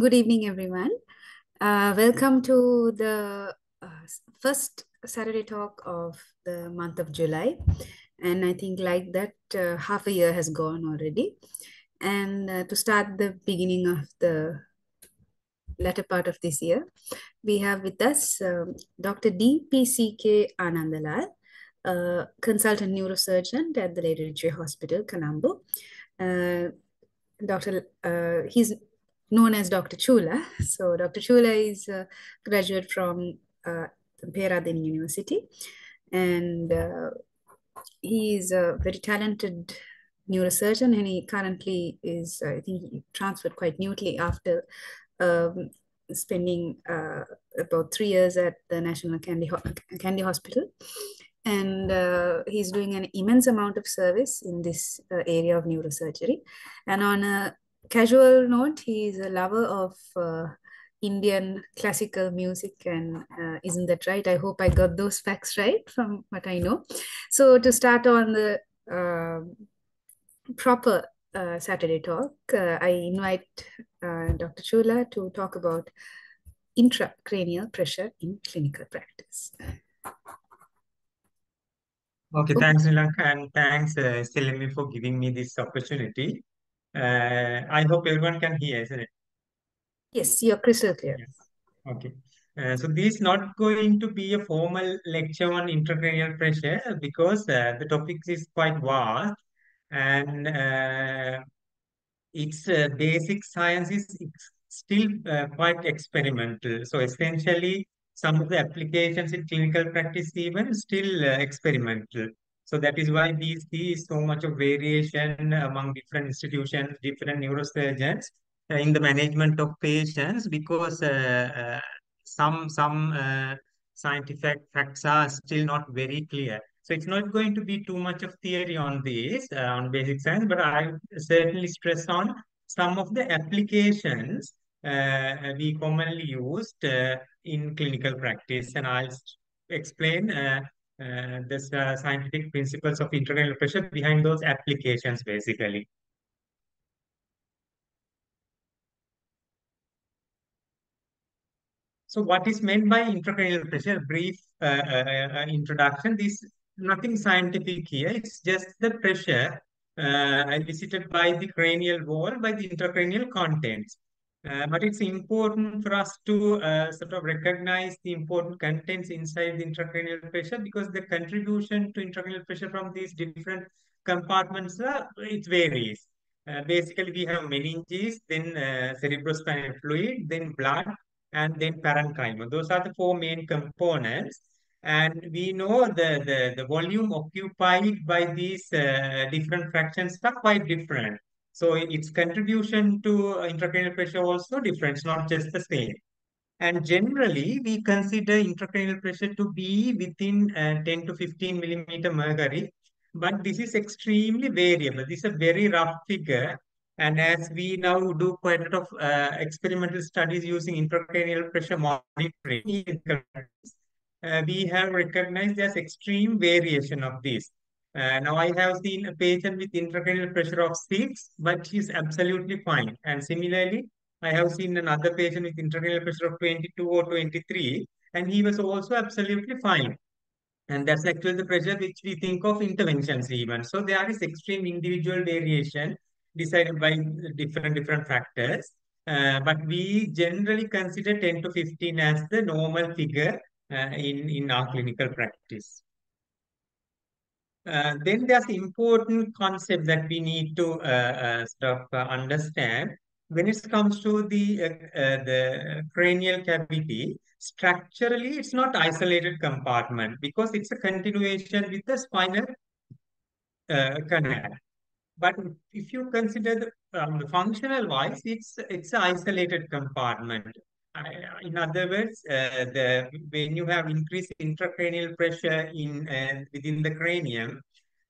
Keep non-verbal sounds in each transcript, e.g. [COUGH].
Good evening, everyone. Uh, welcome to the uh, first Saturday talk of the month of July. And I think, like that, uh, half a year has gone already. And uh, to start the beginning of the latter part of this year, we have with us um, Dr. D.P.C.K. Anandalal, uh, consultant neurosurgeon at the Lady Ridgeway Hospital, Colombo. Uh, Dr. Uh, he's known as Dr. Chula. So Dr. Chula is a graduate from uh, Peradeniya University, and uh, he is a very talented neurosurgeon, and he currently is, I think, he transferred quite newly after um, spending uh, about three years at the National Kandy, Kandy Hospital. And uh, he's doing an immense amount of service in this uh, area of neurosurgery. And on a casual note, he is a lover of uh, Indian classical music, and uh, isn't that right? I hope I got those facts right from what I know. So, to start on the uh, proper uh, Saturday talk, uh, I invite uh, Dr. Chula to talk about intracranial pressure in clinical practice. Okay, thanks, Nilanka, and thanks, uh, for giving me this opportunity. Uh, I hope everyone can hear, isn't it? Yes, you're crystal clear. Yes. Okay. Uh, so this is not going to be a formal lecture on intracranial pressure because uh, the topic is quite vast and uh, its uh, basic science is still uh, quite experimental. So essentially, some of the applications in clinical practice even still uh, experimental. So that is why we see so much of variation among different institutions, different neurosurgeons uh, in the management of patients because uh, uh, some some scientific facts are still not very clear. So it's not going to be too much of theory on this, uh, on basic science, but I certainly stress on some of the applications uh, we commonly used uh, in clinical practice. And I'll explain the scientific principles of intracranial pressure behind those applications, basically. So what is meant by intracranial pressure? Brief uh, uh, uh, introduction. This nothing scientific here. It's just the pressure uh, elicited by the cranial wall by the intracranial contents. Uh, but it's important for us to uh, sort of recognize the important contents inside the intracranial pressure because the contribution to intracranial pressure from these different compartments, uh, it varies. Uh, basically, we have meninges, then uh, cerebrospinal fluid, then blood, and then parenchyma. Those are the four main components. And we know the, the, the volume occupied by these uh, different fractions are quite different. So its contribution to intracranial pressure also different, it's not just the same. And generally, we consider intracranial pressure to be within uh, 10 to 15 millimeter mercury, but this is extremely variable. This is a very rough figure and as we now do quite a lot of uh, experimental studies using intracranial pressure monitoring, uh, we have recognized there's extreme variation of this. Uh, now I have seen a patient with intracranial pressure of 6, but he's absolutely fine. And similarly, I have seen another patient with intracranial pressure of 22 or 23, and he was also absolutely fine. And that's actually the pressure which we think of interventions even. So there is extreme individual variation decided by different different factors. Uh, but we generally consider 10 to 15 as the normal figure uh, in, in our clinical practice. Uh, then there's important concept that we need to uh, uh, sort of uh, understand when it comes to the the cranial cavity. Structurally, it's not isolated compartment because it's a continuation with the spinal canal. But if you consider the, um, the functional wise, it's it's an isolated compartment. Uh, in other words, uh, the when you have increased intracranial pressure in uh, within the cranium,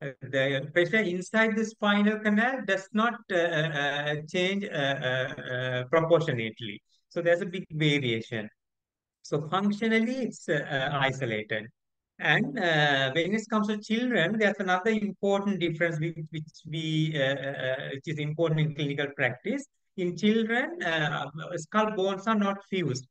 uh, the pressure inside the spinal canal does not uh, uh, change proportionately. So there's a big variation. So functionally, it's isolated. And uh, when it comes to children, there's another important difference which, which we uh, uh, which is important in clinical practice. In children, uh, skull bones are not fused.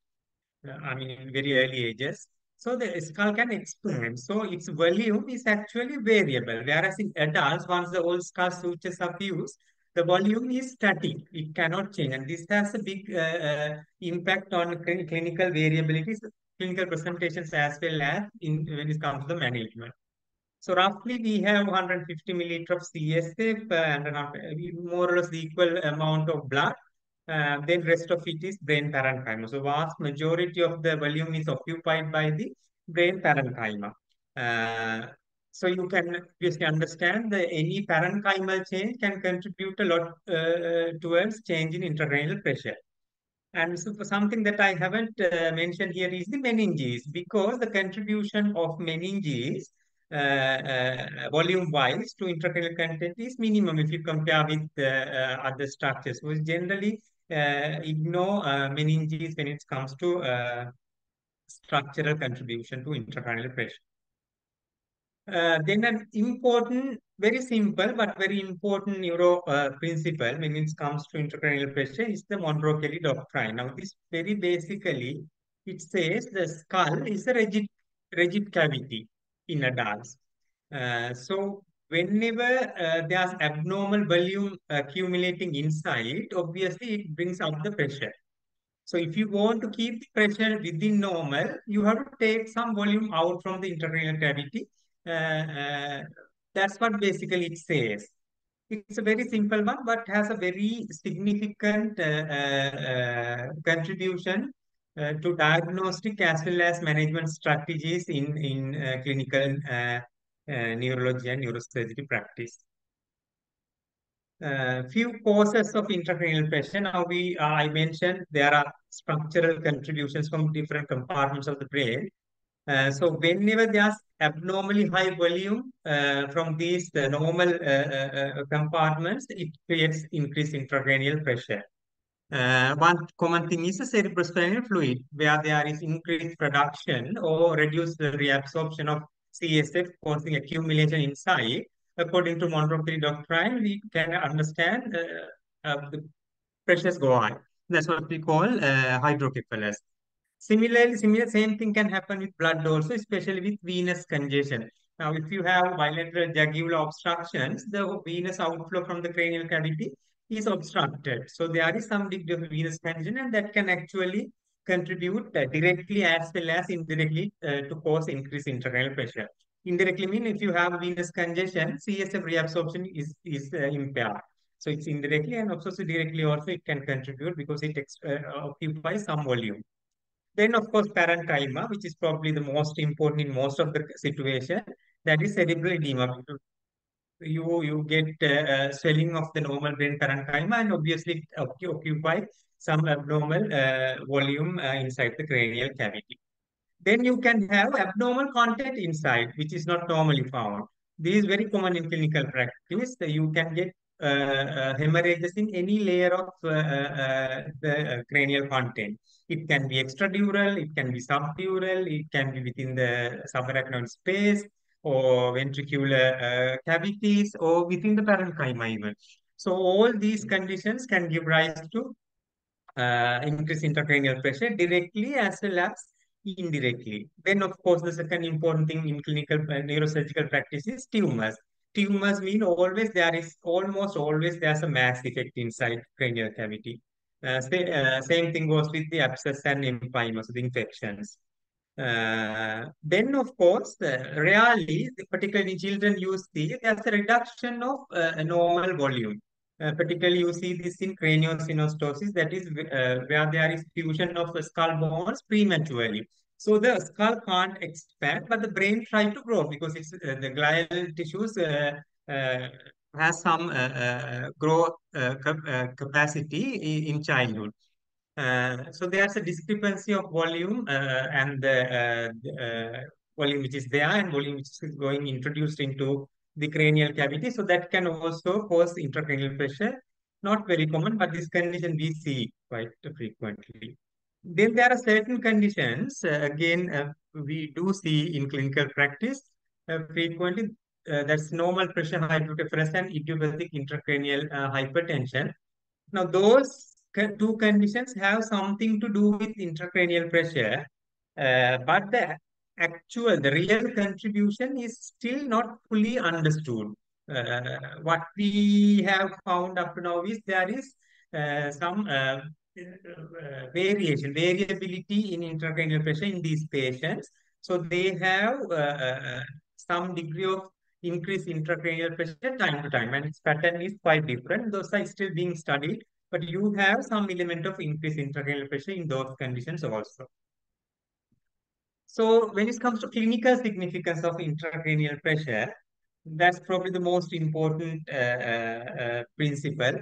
Uh, I mean, in very early ages. So the skull can expand. So its volume is actually variable. Whereas in adults, once the old skull sutures are fused, the volume is static. It cannot change. And this has a big uh, uh, impact on cl clinical variabilities, clinical presentations as well as in when it comes to the management. So roughly we have 150 milliliter of CSF uh, and more or less equal amount of blood uh, then rest of it is brain parenchyma. So vast majority of the volume is occupied by the brain parenchyma. Uh, so you can just understand that any parenchymal change can contribute a lot uh, towards change in intracranial pressure. And so something that I haven't uh, mentioned here is the meninges, because the contribution of meninges uh, uh, volume-wise to intracranial content is minimum if you compare with uh, other structures. So generally, uh, ignore uh, meninges when it comes to uh, structural contribution to intracranial pressure. Uh, then an important, very simple but very important neuro uh, principle when it comes to intracranial pressure is the Monro-Kellie doctrine. Now, this very basically, it says the skull is a rigid, rigid cavity in adults. Uh, so, whenever uh, there's abnormal volume accumulating inside, obviously it brings up the pressure. So if you want to keep the pressure within normal, you have to take some volume out from the intracranial cavity. Uh, uh, that's what basically it says. It's a very simple one, but has a very significant uh, uh, contribution uh, to diagnostic as well as management strategies in, in clinical uh, neurology and neurosurgery practice. Uh, few causes of intracranial pressure. Now we, uh, I mentioned there are structural contributions from different compartments of the brain. Uh, so whenever there's abnormally high volume uh, from these the normal uh, compartments, it creates increased intracranial pressure. One common thing is the cerebrospinal fluid, where there is increased production or reduced reabsorption of CSF causing accumulation inside, according to Monro-Kellie doctrine, we can understand uh, uh, the pressures go on. That's what we call uh, hydrocephalus. Similarly, similar same thing can happen with blood also, especially with venous congestion. Now, if you have bilateral jugular obstructions, the venous outflow from the cranial cavity is obstructed. So there is some degree of venous congestion and that can actually contribute uh, directly as well as indirectly uh, to cause increased intracranial pressure. Indirectly mean if you have venous congestion, CSF reabsorption is, is uh, impaired. So it's indirectly and also directly also it can contribute because it occupies some volume. Then of course parenchyma, which is probably the most important in most of the situation, that is cerebral edema. You you get uh, swelling of the normal brain parenchyma and obviously occupy some abnormal uh, volume uh, inside the cranial cavity. Then you can have abnormal content inside, which is not normally found. This is very common in clinical practice. You can get uh, uh, hemorrhages in any layer of uh, uh the uh, cranial content. It can be extradural, it can be subdural, it can be within the subarachnoid space or ventricular uh, cavities or within the parenchyma even. So all these conditions can give rise to uh, increase intracranial pressure directly as well as indirectly. Then, of course, the second important thing in clinical uh, neurosurgical practice is tumors. Tumors mean always there is almost always there's a mass effect inside cranial cavity. Uh, say, uh, same thing goes with the abscess and empyema, so the infections. Uh, then, of course, uh, rarely, particularly in children, you see there's a reduction of uh, normal volume. Uh, particularly, you see this in craniosynostosis, that is uh, where there is fusion of skull bones prematurely. So the skull can't expand, but the brain tries to grow because it's the glial tissues has some growth capacity in childhood. So there's a discrepancy of volume and the volume which is there and volume which is going introduced into the cranial cavity. So that can also cause intracranial pressure. Not very common, but this condition we see quite frequently. Then there are certain conditions, uh, again, uh, we do see in clinical practice uh, frequently, uh, that's normal pressure hydrocephalus and idiopathic intracranial uh, hypertension. Now, those two conditions have something to do with intracranial pressure, uh, but the actual, the real contribution is still not fully understood. Uh, what we have found up to now is there is uh, some uh, uh, variation, variability in intracranial pressure in these patients. So they have uh, some degree of increased intracranial pressure time to time, and its pattern is quite different. Those are still being studied, but you have some element of increased intracranial pressure in those conditions also. So when it comes to clinical significance of intracranial pressure, that's probably the most important uh, uh, uh, principle.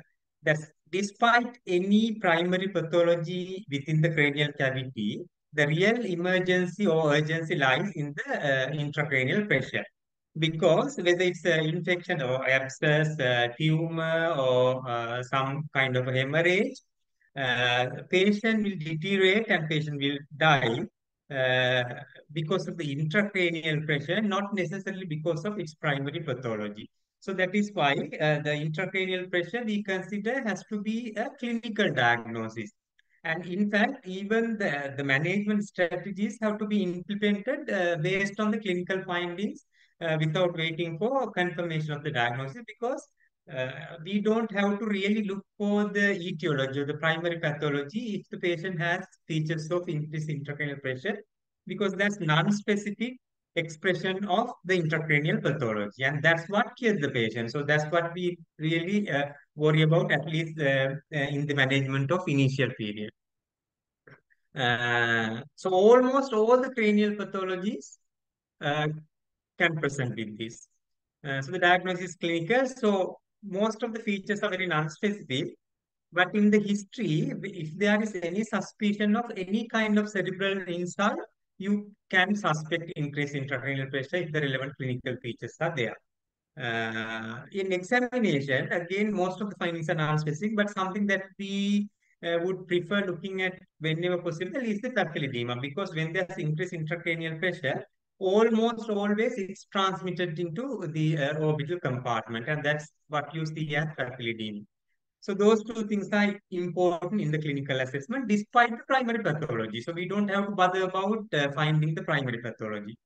That despite any primary pathology within the cranial cavity, the real emergency or urgency lies in the uh, intracranial pressure. Because whether it's an infection or abscess, tumor, or uh, some kind of hemorrhage, uh, patient will deteriorate and patient will die uh, because of the intracranial pressure, not necessarily because of its primary pathology. So that is why uh, the intracranial pressure we consider has to be a clinical diagnosis. And in fact, even the, the management strategies have to be implemented uh, based on the clinical findings uh, without waiting for confirmation of the diagnosis because uh, we don't have to really look for the etiology or the primary pathology if the patient has features of increased intracranial pressure because that's non-specific expression of the intracranial pathology and that's what kills the patient. So that's what we really uh, worry about at least uh, uh in the management of initial period. Uh, so almost all the cranial pathologies uh, can present with this. so the diagnosis is clinical. So most of the features are very non-specific. But in the history, if there is any suspicion of any kind of cerebral insult, you can suspect increased intracranial pressure if the relevant clinical features are there. Uh, in examination, again, most of the findings are non-specific, but something that we uh, would prefer looking at whenever possible is the papilledema, because when there's increased intracranial pressure, almost always it's transmitted into the uh, orbital compartment, and that's what you see as papilledema. So those two things are important in the clinical assessment despite the primary pathology. So we don't have to bother about uh, finding the primary pathology.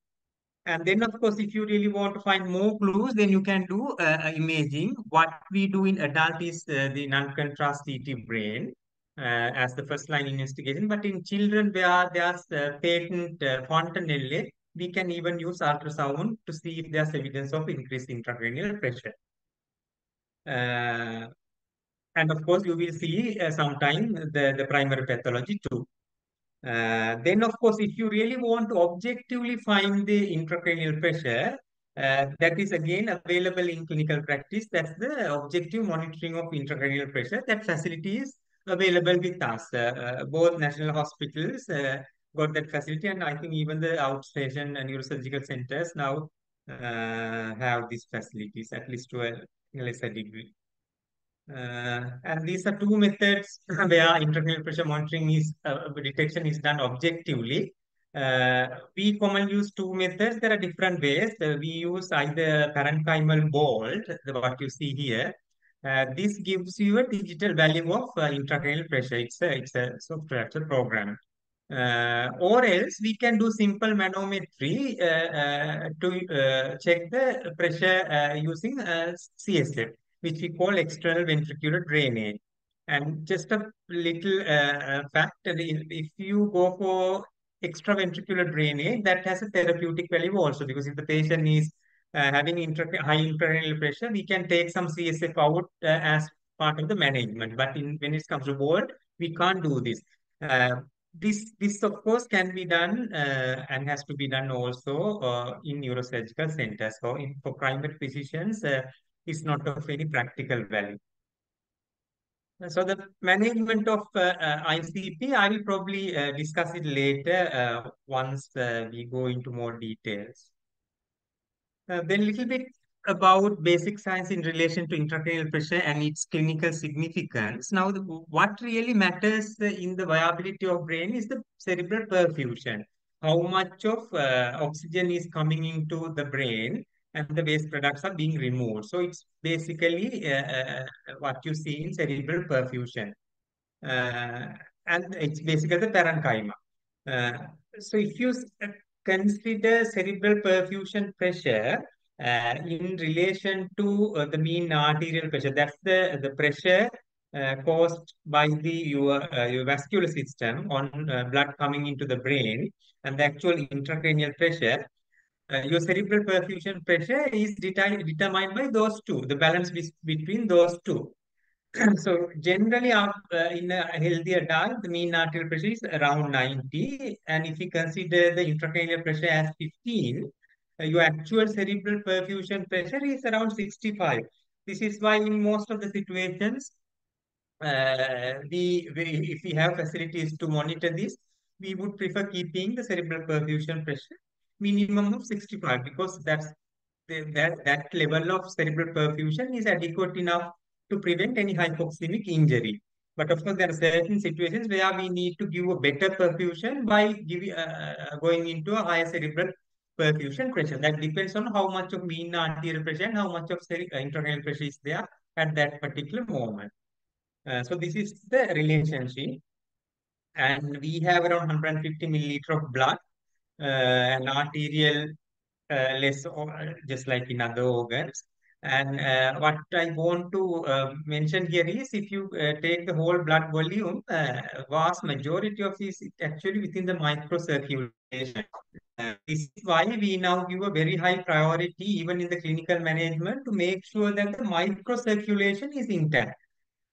And then, of course, if you really want to find more clues, then you can do uh, uh imaging. What we do in adult is uh, the non-contrast CT brain uh, as the first line investigation. But in children where there's uh, patent uh, fontanelle, we can even use ultrasound to see if there's evidence of increased intracranial pressure. Uh, and of course, you will see uh, sometime the, the primary pathology too. Uh, then, of course, if you really want to objectively find the intracranial pressure, uh, that is again available in clinical practice. That's the objective monitoring of intracranial pressure. That facility is available with us. Uh, uh both national hospitals uh, got that facility, and I think even the outstation and neurosurgical centers now uh, have these facilities, at least to a lesser degree. Uh, and these are two methods [LAUGHS] where intracranial pressure monitoring is uh, detection is done objectively. Uh, we commonly use two methods. There are different ways. Uh, we use either parenchymal bolt, what you see here. Uh, this gives you a digital value of uh, intracranial pressure. It's a, it's a software program. Or else we can do simple manometry to check the pressure using CSF which we call external ventricular drainage. And just a little uh, uh fact, if you go for extraventricular drainage, that has a therapeutic value also because if the patient is uh, having high intracranial pressure, we can take some CSF out uh, as part of the management. But in, when it comes to bolt, we can't do this. Uh, this, this of course can be done uh, and has to be done also uh, in neurosurgical centers. So in, for primary physicians, uh, is not of any practical value. So the management of uh, uh, ICP, I will probably uh, discuss it later uh, once uh, we go into more details. Uh, then a little bit about basic science in relation to intracranial pressure and its clinical significance. Now, the, what really matters in the viability of brain is the cerebral perfusion. How much of oxygen is coming into the brain and the waste products are being removed. So it's basically uh, uh, what you see in cerebral perfusion. uh, and it's basically the parenchyma. Uh, so if you consider cerebral perfusion pressure uh, in relation to uh, the mean arterial pressure, that's the, the pressure uh, caused by the your, uh, your vascular system on uh, blood coming into the brain and the actual intracranial pressure, uh, your cerebral perfusion pressure is determined by those two, the balance between those two. [CLEARS THROAT] so generally uh, in a healthy adult, the mean arterial pressure is around 90. And if you consider the intracranial pressure as 15, uh, your actual cerebral perfusion pressure is around 65. This is why in most of the situations, uh, we, we, if we have facilities to monitor this, we would prefer keeping the cerebral perfusion pressure minimum of 65 because that's the, that, that level of cerebral perfusion is adequate enough to prevent any hypoxemic injury. But of course, there are certain situations where we need to give a better perfusion by giving, uh, uh going into a higher cerebral perfusion pressure. That depends on how much of mean arterial pressure and how much of uh, intracranial pressure is there at that particular moment. Uh, so this is the relationship. And we have around 150 milliliter of blood, uh, and arterial uh, less, or, just like in other organs. And uh, what I want to uh, mention here is if you uh, take the whole blood volume, uh, vast majority of this is actually within the microcirculation. Uh, this is why we now give a very high priority even in the clinical management to make sure that the microcirculation is intact.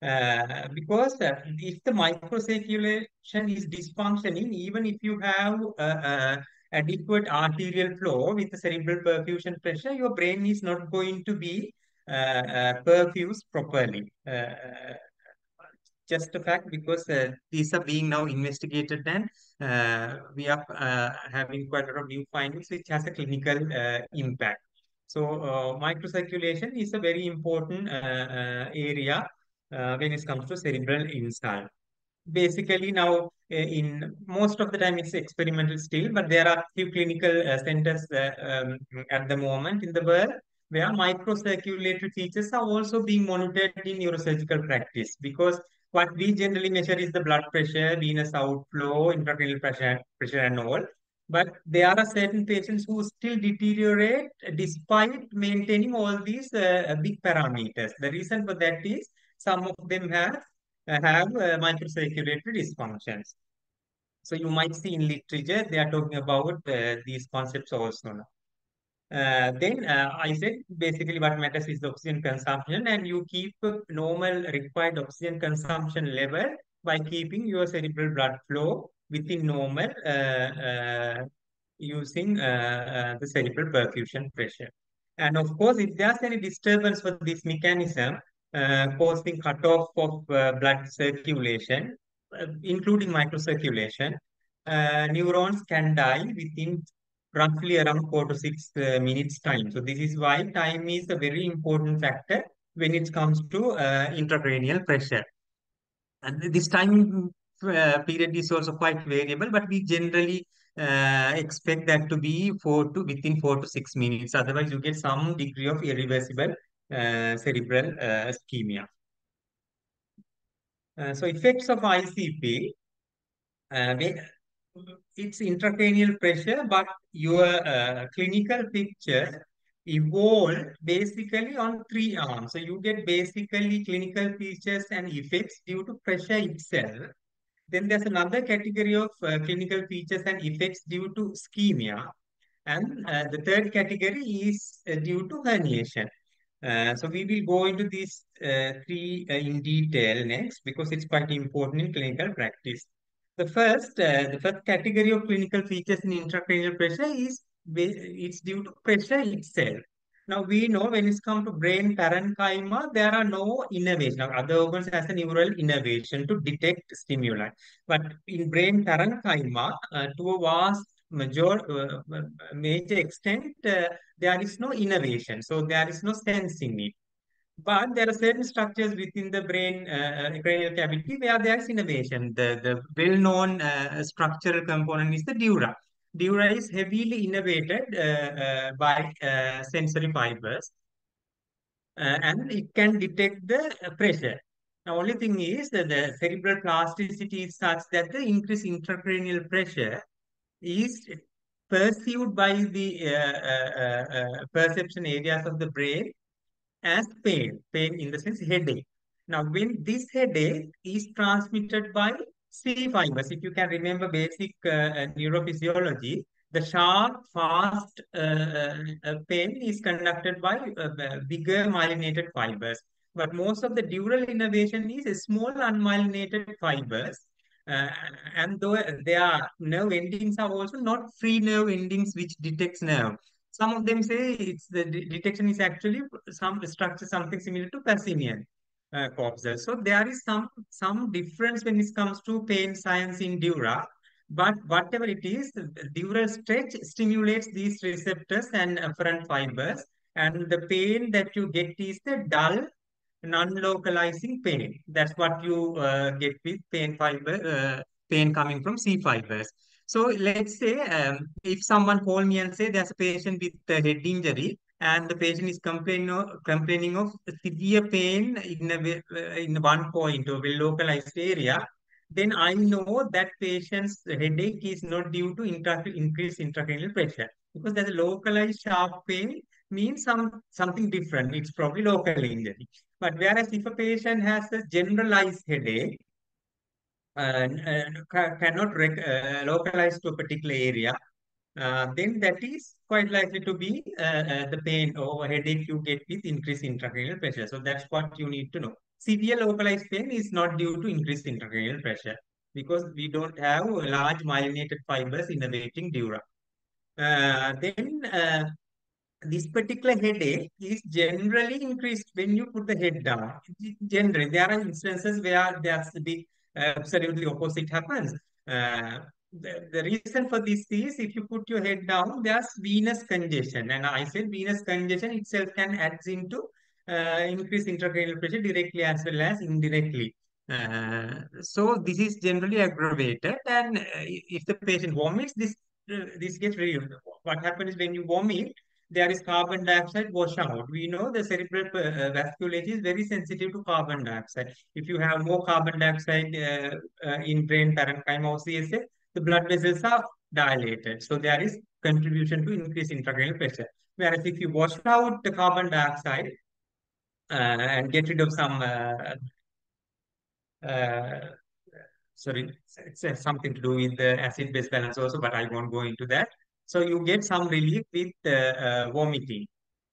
Uh, because if the microcirculation is dysfunctioning, even if you have adequate arterial flow with the cerebral perfusion pressure, your brain is not going to be uh, uh, perfused properly. Uh, just a fact because uh, these are being now investigated and uh, we are uh, having quite a lot of new findings which has a clinical impact. So microcirculation is a very important area when it comes to cerebral insult basically now eh, in most of the time it's experimental still, but there are few clinical uh, centers uh, um, at the moment in the world where microcirculatory features are also being monitored in neurosurgical practice because what we generally measure is the blood pressure, venous outflow, intracranial pressure, pressure and all. But there are certain patients who still deteriorate despite maintaining all these uh, big parameters. The reason for that is some of them have have uh, microcirculatory dysfunctions. So you might see in literature, they are talking about uh, these concepts also. Uh, then uh, I said basically what matters is the oxygen consumption and you keep normal required oxygen consumption level by keeping your cerebral blood flow within normal uh, uh, using the cerebral perfusion pressure. And of course, if there's any disturbance for this mechanism, causing cutoff of uh, blood circulation, uh, including microcirculation, uh, neurons can die within roughly around four to six uh, minutes time. So this is why time is a very important factor when it comes to uh, intracranial pressure. And this time period is also quite variable, but we generally expect that to be four to within four to six minutes. Otherwise, you get some degree of irreversible uh, cerebral uh, ischemia. Uh, so effects of ICP, it's intracranial pressure, but your clinical picture evolved basically on three arms. So you get basically clinical features and effects due to pressure itself. Then there's another category of uh, clinical features and effects due to ischemia. And uh, the third category is uh, due to herniation. Uh, so we will go into these uh, three uh, in detail next because it's quite important in clinical practice. The first, uh, the first category of clinical features in intracranial pressure is it's due to pressure itself. Now we know when it's come to brain parenchyma, there are no innervation. Other organs has a neural innervation to detect stimuli. But in brain parenchyma, uh, to a vast major uh, major extent, uh, there is no innervation. So there is no sense in it. But there are certain structures within the brain uh, cranial cavity where there is innervation. The, the well-known uh, structural component is the dura. Dura is heavily innervated uh, uh, by sensory fibers. and it can detect the pressure. The only thing is that the cerebral plasticity is such that the increased intracranial pressure is perceived by the uh, uh, uh, perception areas of the brain as pain, pain in the sense headache. Now, when this headache is transmitted by C fibers, if you can remember basic uh, neurophysiology, the sharp, fast uh, uh, pain is conducted by bigger myelinated fibers. But most of the dural innervation is small unmyelinated fibers. Uh, and though there are nerve endings are also not free nerve endings which detects nerve. Some of them say it's the de detection is actually some structure, something similar to Pacinian uh, corpuscles. So there is some some difference when it comes to pain science in dura. But whatever it is, dural stretch stimulates these receptors and afferent fibers. And the pain that you get is the dull, non-localizing pain. That's what you uh, get with pain fiber, uh, pain coming from C fibers. So let's say um, if someone call me and say there's a patient with a head injury and the patient is complaining of, complaining of severe pain in a uh, in one point or well localized area, then I know that patient's headache is not due to intra increased intracranial pressure because there's a localized sharp pain means some something different. It's probably local injury. But whereas if a patient has a generalized headache, and, cannot uh, localize to a particular area, uh, then that is quite likely to be uh, uh, the pain or headache you get with increased intracranial pressure. So that's what you need to know. Severe localized pain is not due to increased intracranial pressure because we don't have large myelinated fibers innervating dura. Uh, then uh, this particular headache is generally increased when you put the head down. Generally, there are instances where there's the absolutely opposite happens. Uh, the, the reason for this is if you put your head down, there's venous congestion. And I said venous congestion itself can add into uh, increase intracranial pressure directly as well as indirectly. Uh, so this is generally aggravated. And uh, if the patient vomits, this uh, this gets real. What happens when you vomit, there is carbon dioxide washout. We know the cerebral uh, vasculature is very sensitive to carbon dioxide. If you have more carbon dioxide uh, uh, in brain parenchyma or CSF, the blood vessels are dilated. So there is contribution to increase intracranial pressure. Whereas if you wash out the carbon dioxide uh, and get rid of some uh, sorry, it's, something to do with the acid-base balance also, but I won't go into that. So you get some relief with uh, uh, vomiting.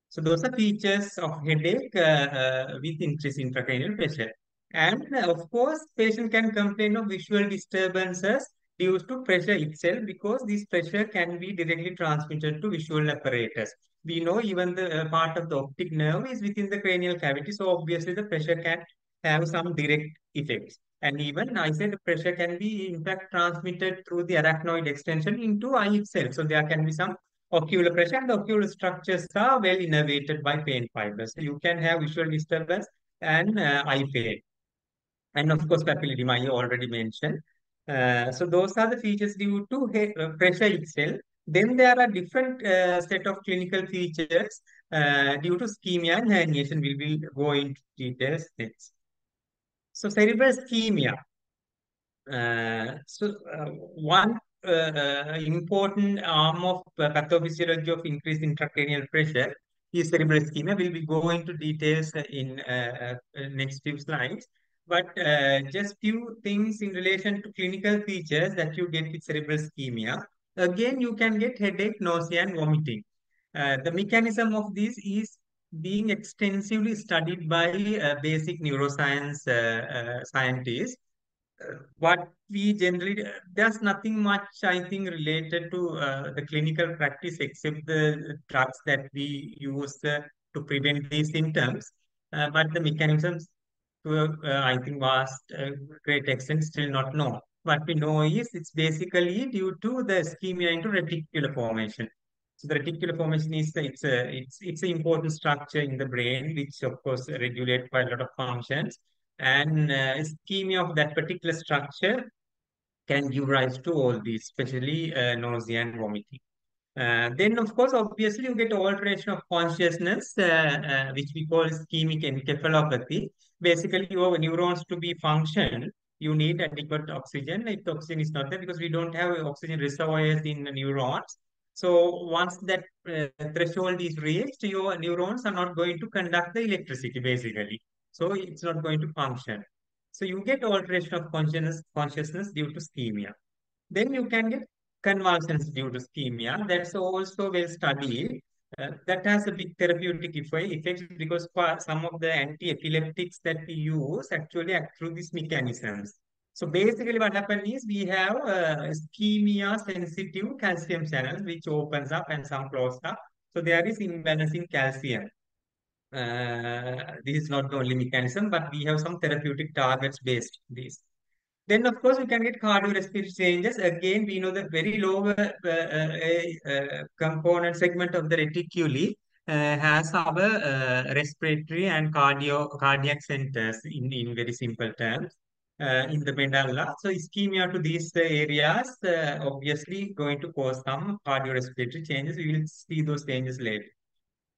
So those are features of headache uh, with increased intracranial pressure. And of course, patient can complain of visual disturbances due to pressure itself because this pressure can be directly transmitted to visual apparatus. We know even the uh, part of the optic nerve is within the cranial cavity, so obviously the pressure can have some direct effects. And even I said the pressure can be in fact transmitted through the arachnoid extension into eye itself. So there can be some ocular pressure and the ocular structures are well innervated by pain fibers. So you can have visual disturbance and uh, eye pain. And of course, papilledema I already mentioned. Uh, so those are the features due to uh, pressure itself. Then there are different uh, set of clinical features uh, due to ischemia and herniation. We will go into details next. So cerebral ischemia. Uh, so uh, one uh, important arm of pathophysiology of increased intracranial pressure is cerebral ischemia. We will be going into details in uh, uh, next few slides. But uh, just few things in relation to clinical features that you get with cerebral ischemia. Again, you can get headache, nausea, and vomiting. the mechanism of this is being extensively studied by uh, basic neuroscience uh, uh, scientists. Uh, what we generally, uh, there's nothing much, I think, related to uh, the clinical practice except the drugs that we use to prevent these symptoms. but the mechanisms to, I think, vast, great extent still not known. What we know is it's basically due to the ischemia into reticular formation. So the reticular formation is it's a it's it's an important structure in the brain, which of course regulate quite a lot of functions. And uh, ischemia of that particular structure can give rise to all these, especially uh, nausea and vomiting. Uh, then, of course, obviously, you get alteration of consciousness, uh, uh, which we call ischemic encephalopathy. Basically, your neurons to be function, you need adequate oxygen. If oxygen is not there, because we don't have oxygen reservoirs in the neurons. So once that uh, threshold is reached, your neurons are not going to conduct the electricity, basically. So it's not going to function. So you get alteration of consciousness, consciousness due to ischemia. Then you can get convulsions due to ischemia. That's also well studied. Uh, that has a big therapeutic effect because some of the anti-epileptics that we use actually act through these mechanisms. So basically what happens is we have uh, ischemia sensitive calcium channels which opens up and some close up. So there is imbalance in calcium. Uh, this is not the only mechanism, but we have some therapeutic targets based this. Then, of course, we can get cardiorespiratory changes. Again, we know the very lower uh, uh, uh, component segment of the reticuli has our respiratory and cardio cardiac centers in, in very simple terms in the medulla. So, ischemia to these areas obviously going to cause some cardiorespiratory changes. We will see those changes later.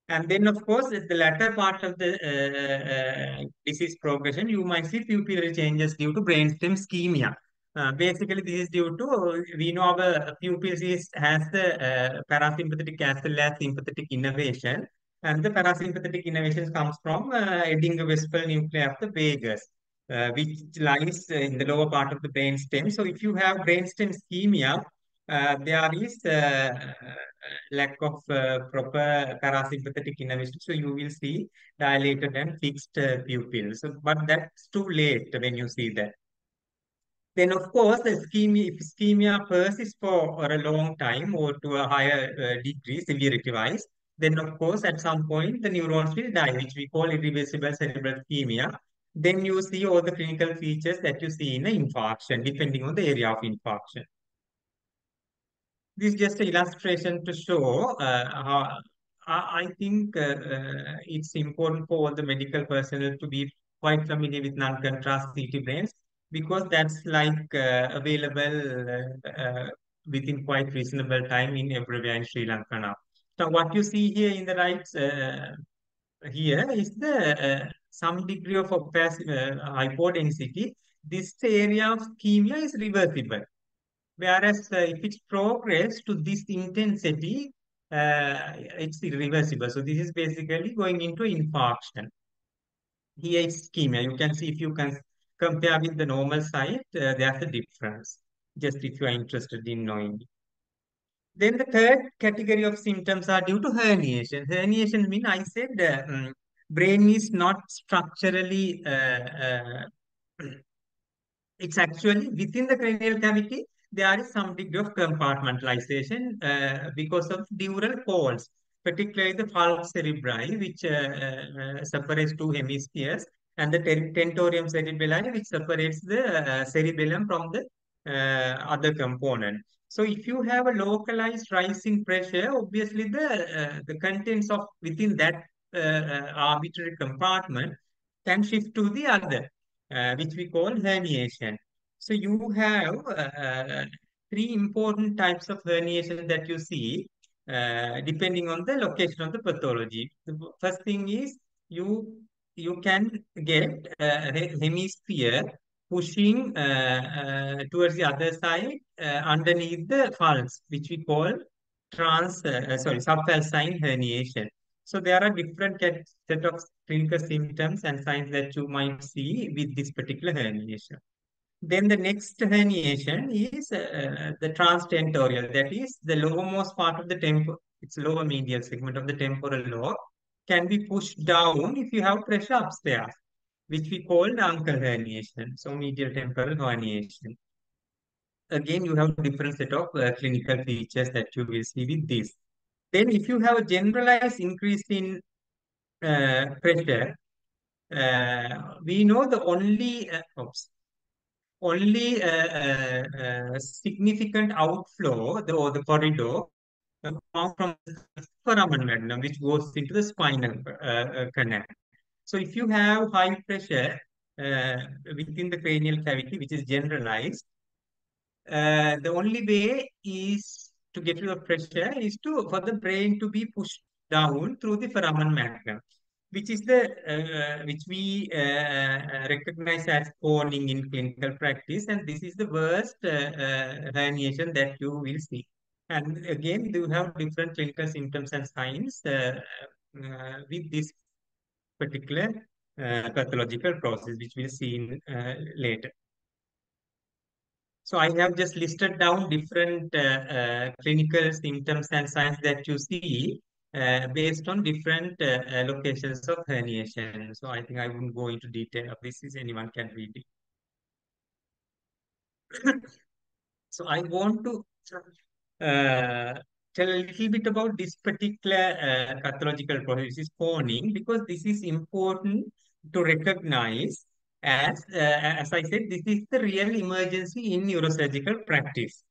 And then, of course, at the latter part of the uh, uh, disease progression, you might see pupillary changes due to brainstem ischemia. Uh, basically, this is due to, we know our pupils is, has the uh, parasympathetic as well as sympathetic innervation. And the parasympathetic innervation comes from uh, Edinger-Westphal nuclei of the vagus, uh, which lies in the lower part of the brainstem. So if you have brainstem ischemia, uh, there is uh, lack of uh, proper parasympathetic innervation. So you will see dilated and fixed pupils. So, but that's too late when you see that. Then, of course, the ischemia, if ischemia persists for, a long time or to a higher uh, degree, severity-wise, then, of course, at some point, the neurons will die, which we call irreversible cerebral ischemia. Then you see all the clinical features that you see in an infarction, depending on the area of infarction this is just an illustration to show uh, how I think uh, uh, it's important for all the medical personnel to be quite familiar with non-contrast CT brains because that's like uh, available uh, within quite reasonable time in everywhere in Sri Lanka now. So what you see here in the right uh, here is the some degree of hypodensity. This area of ischemia is reversible. Whereas uh, if it's progress to this intensity, uh, it's irreversible. So this is basically going into infarction. Here ischemia. You can see if you can compare with the normal side, uh, there's a difference. Just if you are interested in knowing. Then the third category of symptoms are due to herniation. Herniation means I said um, brain is not structurally, uh, uh, it's actually within the cranial cavity, there is some degree of compartmentalization uh, because of dural folds, particularly the falx cerebri, which uh, separates two hemispheres, and the tentorium cerebelli, which separates the cerebellum from the uh, other component. So if you have a localized rising pressure, obviously the, uh, the contents of within that arbitrary compartment can shift to the other, which we call herniation. So you have uh, three important types of herniation that you see uh, depending on the location of the pathology. The first thing is you you can get a hemisphere pushing uh, uh, towards the other side uh, underneath the falx, which we call trans, uh, sorry, subfalcine herniation. So there are different set of clinical symptoms and signs that you might see with this particular herniation. Then the next herniation is uh, the transtentorial, that is the lowermost part of the temple, it's lower medial segment of the temporal lobe, can be pushed down if you have pressure upstairs, which we call the uncal herniation, so medial temporal herniation. Again, you have different set of uh, clinical features that you will see with this. Then if you have a generalized increase in uh, pressure, uh, we know the only, uh, oops, only a, a, a significant outflow, the, or the corridor, uh, from the foramen magnum, which goes into the spinal uh, uh, canal. So if you have high pressure uh, within the cranial cavity, which is generalized, uh, the only way is to get rid of pressure is to for the brain to be pushed down through the foramen magnum, which is the uh, which we uh, recognize as coning in clinical practice, and this is the worst uh, uh, herniation that you will see. And again, you have different clinical symptoms and signs uh, uh, with this particular uh, pathological process, which we'll see in, uh, later. So I have just listed down different uh, uh, clinical symptoms and signs that you see uh, based on different locations of herniation. So I think I wouldn't go into detail of this, is anyone can read it. [COUGHS] so I want to tell a little bit about this particular uh, pathological process, is coning, because this is important to recognize as, uh, as I said, this is the real emergency in neurosurgical practice.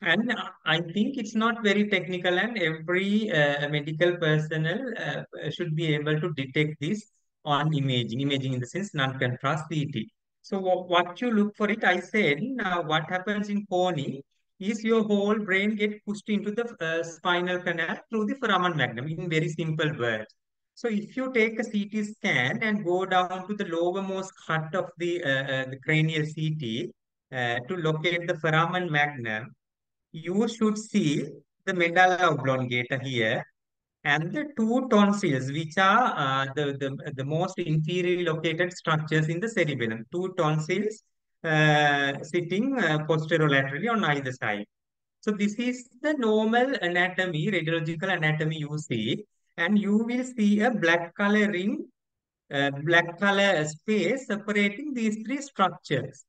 And I think it's not very technical, and every uh, medical personnel uh, should be able to detect this on imaging, imaging in the sense non-contrast CT. So what you look for it, I said, now what happens in coning is your whole brain get pushed into the uh, spinal canal through the foramen magnum in very simple words. So if you take a CT scan and go down to the lowermost cut of the, uh, uh, the cranial CT uh, to locate the foramen magnum, you should see the medulla oblongata here and the two tonsils, which are uh, the, the, the most inferiorly located structures in the cerebellum. Two tonsils uh, sitting uh, posterolaterally on either side. So this is the normal anatomy, radiological anatomy you see and you will see a black color ring, uh, black color space separating these three structures.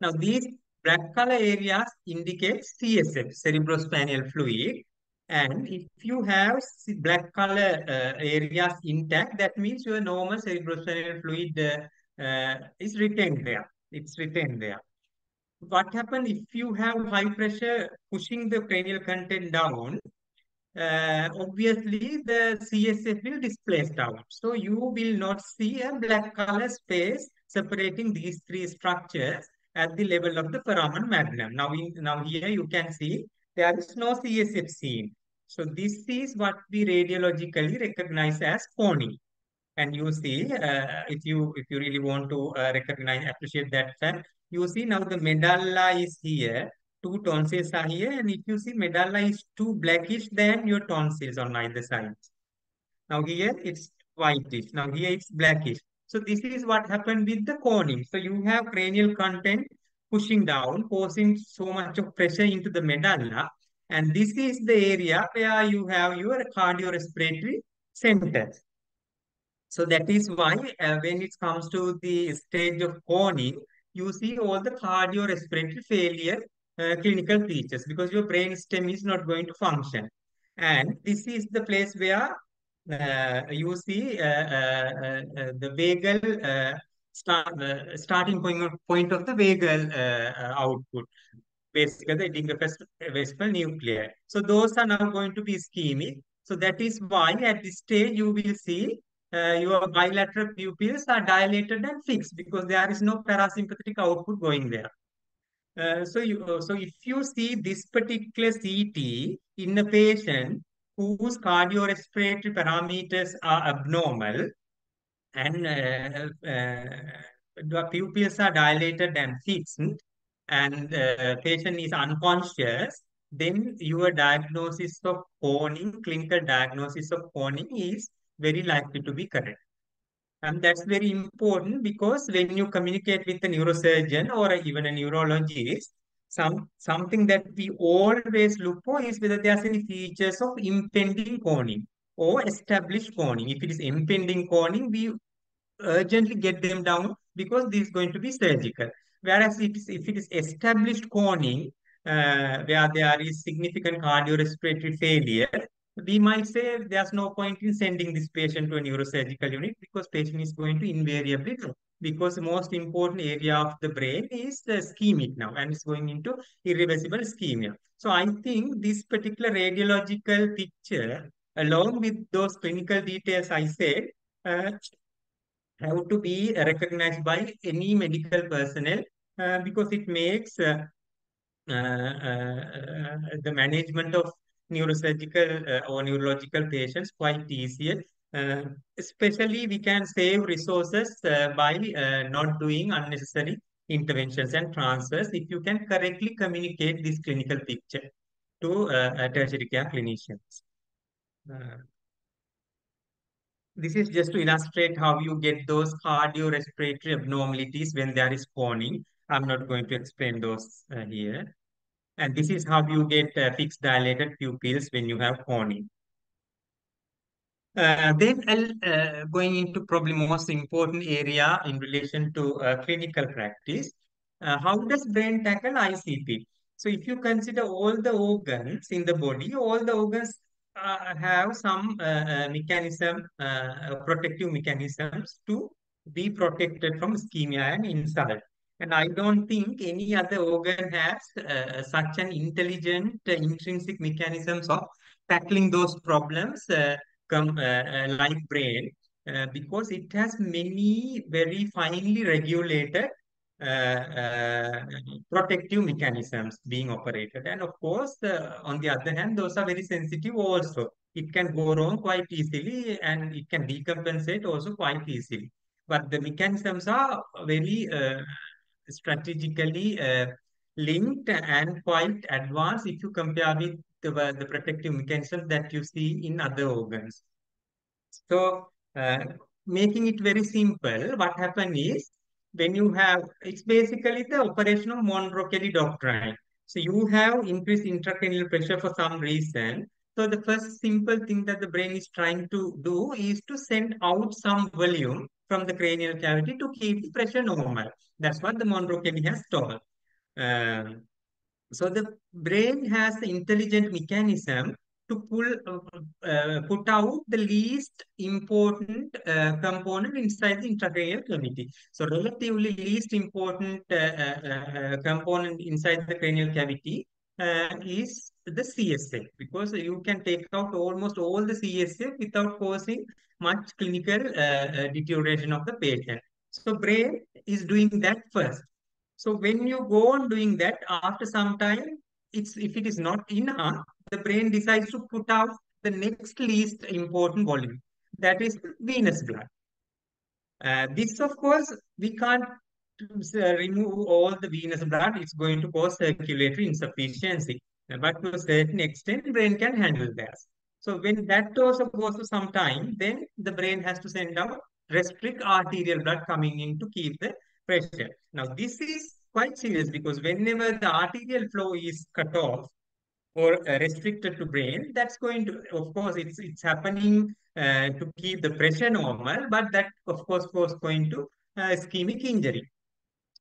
Now, these black color areas indicate CSF, cerebrospinal fluid. And if you have black color uh, areas intact, that means your normal cerebrospinal fluid uh, uh, is retained there. It's retained there. What happens if you have high pressure pushing the cranial content down? Uh, obviously the CSF will displace out. So you will not see a black color space separating these three structures at the level of the foramen magnum. Now, in, now here you can see there is no CSF seen. So this is what we radiologically recognize as coning. And you see, uh, if you if you really want to uh, recognize, appreciate that fact, you see now the medulla is here two tonsils are here and if you see medulla is too blackish than your tonsils on either side. Now here it's whitish. Now here it's blackish. So this is what happened with the coning. So you have cranial content pushing down, causing so much of pressure into the medulla. And this is the area where you have your cardiorespiratory center. So that is why uh, when it comes to the stage of coning, you see all the cardiorespiratory failure uh, clinical features because your brain stem is not going to function. And this is the place where uh, you see uh, uh, uh the vagal start, starting point of, point of the vagal output, basically the vesical nuclei. So those are now going to be ischemic. So that is why at this stage you will see uh, your bilateral pupils are dilated and fixed because there is no parasympathetic output going there. Uh, so, you, uh, so if you see this particular CT in a patient whose cardiorespiratory parameters are abnormal and uh, uh, the pupils are dilated and fixed and the patient is unconscious, then your diagnosis of coning, clinical diagnosis of coning is very likely to be correct. And that's very important because when you communicate with a neurosurgeon or even a neurologist, some something that we always look for is whether there's any features of impending coning or established coning. If it is impending coning, we urgently get them down because this is going to be surgical. Whereas if it is established coning, uh, where there is significant cardiorespiratory failure, we might say there's no point in sending this patient to a neurosurgical unit because patient is going to invariably die because the most important area of the brain is the ischemic now and it's going into irreversible ischemia. So I think this particular radiological picture along with those clinical details I said uh, have to be recognized by any medical personnel uh, because it makes uh, uh, uh, the management of neurosurgical uh, or neurological patients quite easier. Uh, especially, we can save resources uh, by not doing unnecessary interventions and transfers if you can correctly communicate this clinical picture to uh, tertiary care clinicians. Uh, this is just to illustrate how you get those cardiorespiratory abnormalities when there is coning. I'm not going to explain those uh, here. And this is how you get uh, fixed dilated pupils when you have coning. Uh, then uh, going into probably most important area in relation to uh, clinical practice. Uh, how does brain tackle ICP? So if you consider all the organs in the body, all the organs uh, have some uh, mechanism, protective mechanisms to be protected from ischemia and insult. And I don't think any other organ has uh, uh, such an intelligent uh, intrinsic mechanisms of tackling those problems come uh, uh, like brain uh, because it has many very finely regulated protective mechanisms being operated. And of course, on the other hand, those are very sensitive also. It can go wrong quite easily and it can decompensate also quite easily. But the mechanisms are very strategically uh, linked and quite advanced if you compare with the, the protective mechanisms that you see in other organs. So, uh, making it very simple, what happens is when you have, it's basically the operation of Monro-Kellie doctrine. So, you have increased intracranial pressure for some reason. So, the first simple thing that the brain is trying to do is to send out some volume from the cranial cavity to keep the pressure normal. That's what the Monro-Kellie has told. Um, so the brain has the intelligent mechanism to pull uh, uh, put out the least important uh, component inside the intracranial cavity. So relatively least important uh, uh, uh, component inside the cranial cavity is the CSF because you can take out almost all the CSF without causing much clinical deterioration of the patient. So brain is doing that first. So when you go on doing that, after some time, it's if it is not enough, the brain decides to put out the next least important volume, that is venous blood. Uh, this, of course, we can't uh, remove all the venous blood. It's going to cause circulatory insufficiency. But to a certain extent, brain can handle that. So when that also goes for some time, then the brain has to send out restrict arterial blood coming in to keep the pressure. Now, this is quite serious because whenever the arterial flow is cut off, or uh, restricted to brain, that's going to, of course, it's it's happening uh, to keep the pressure normal, but that, of course, was going to uh, ischemic injury.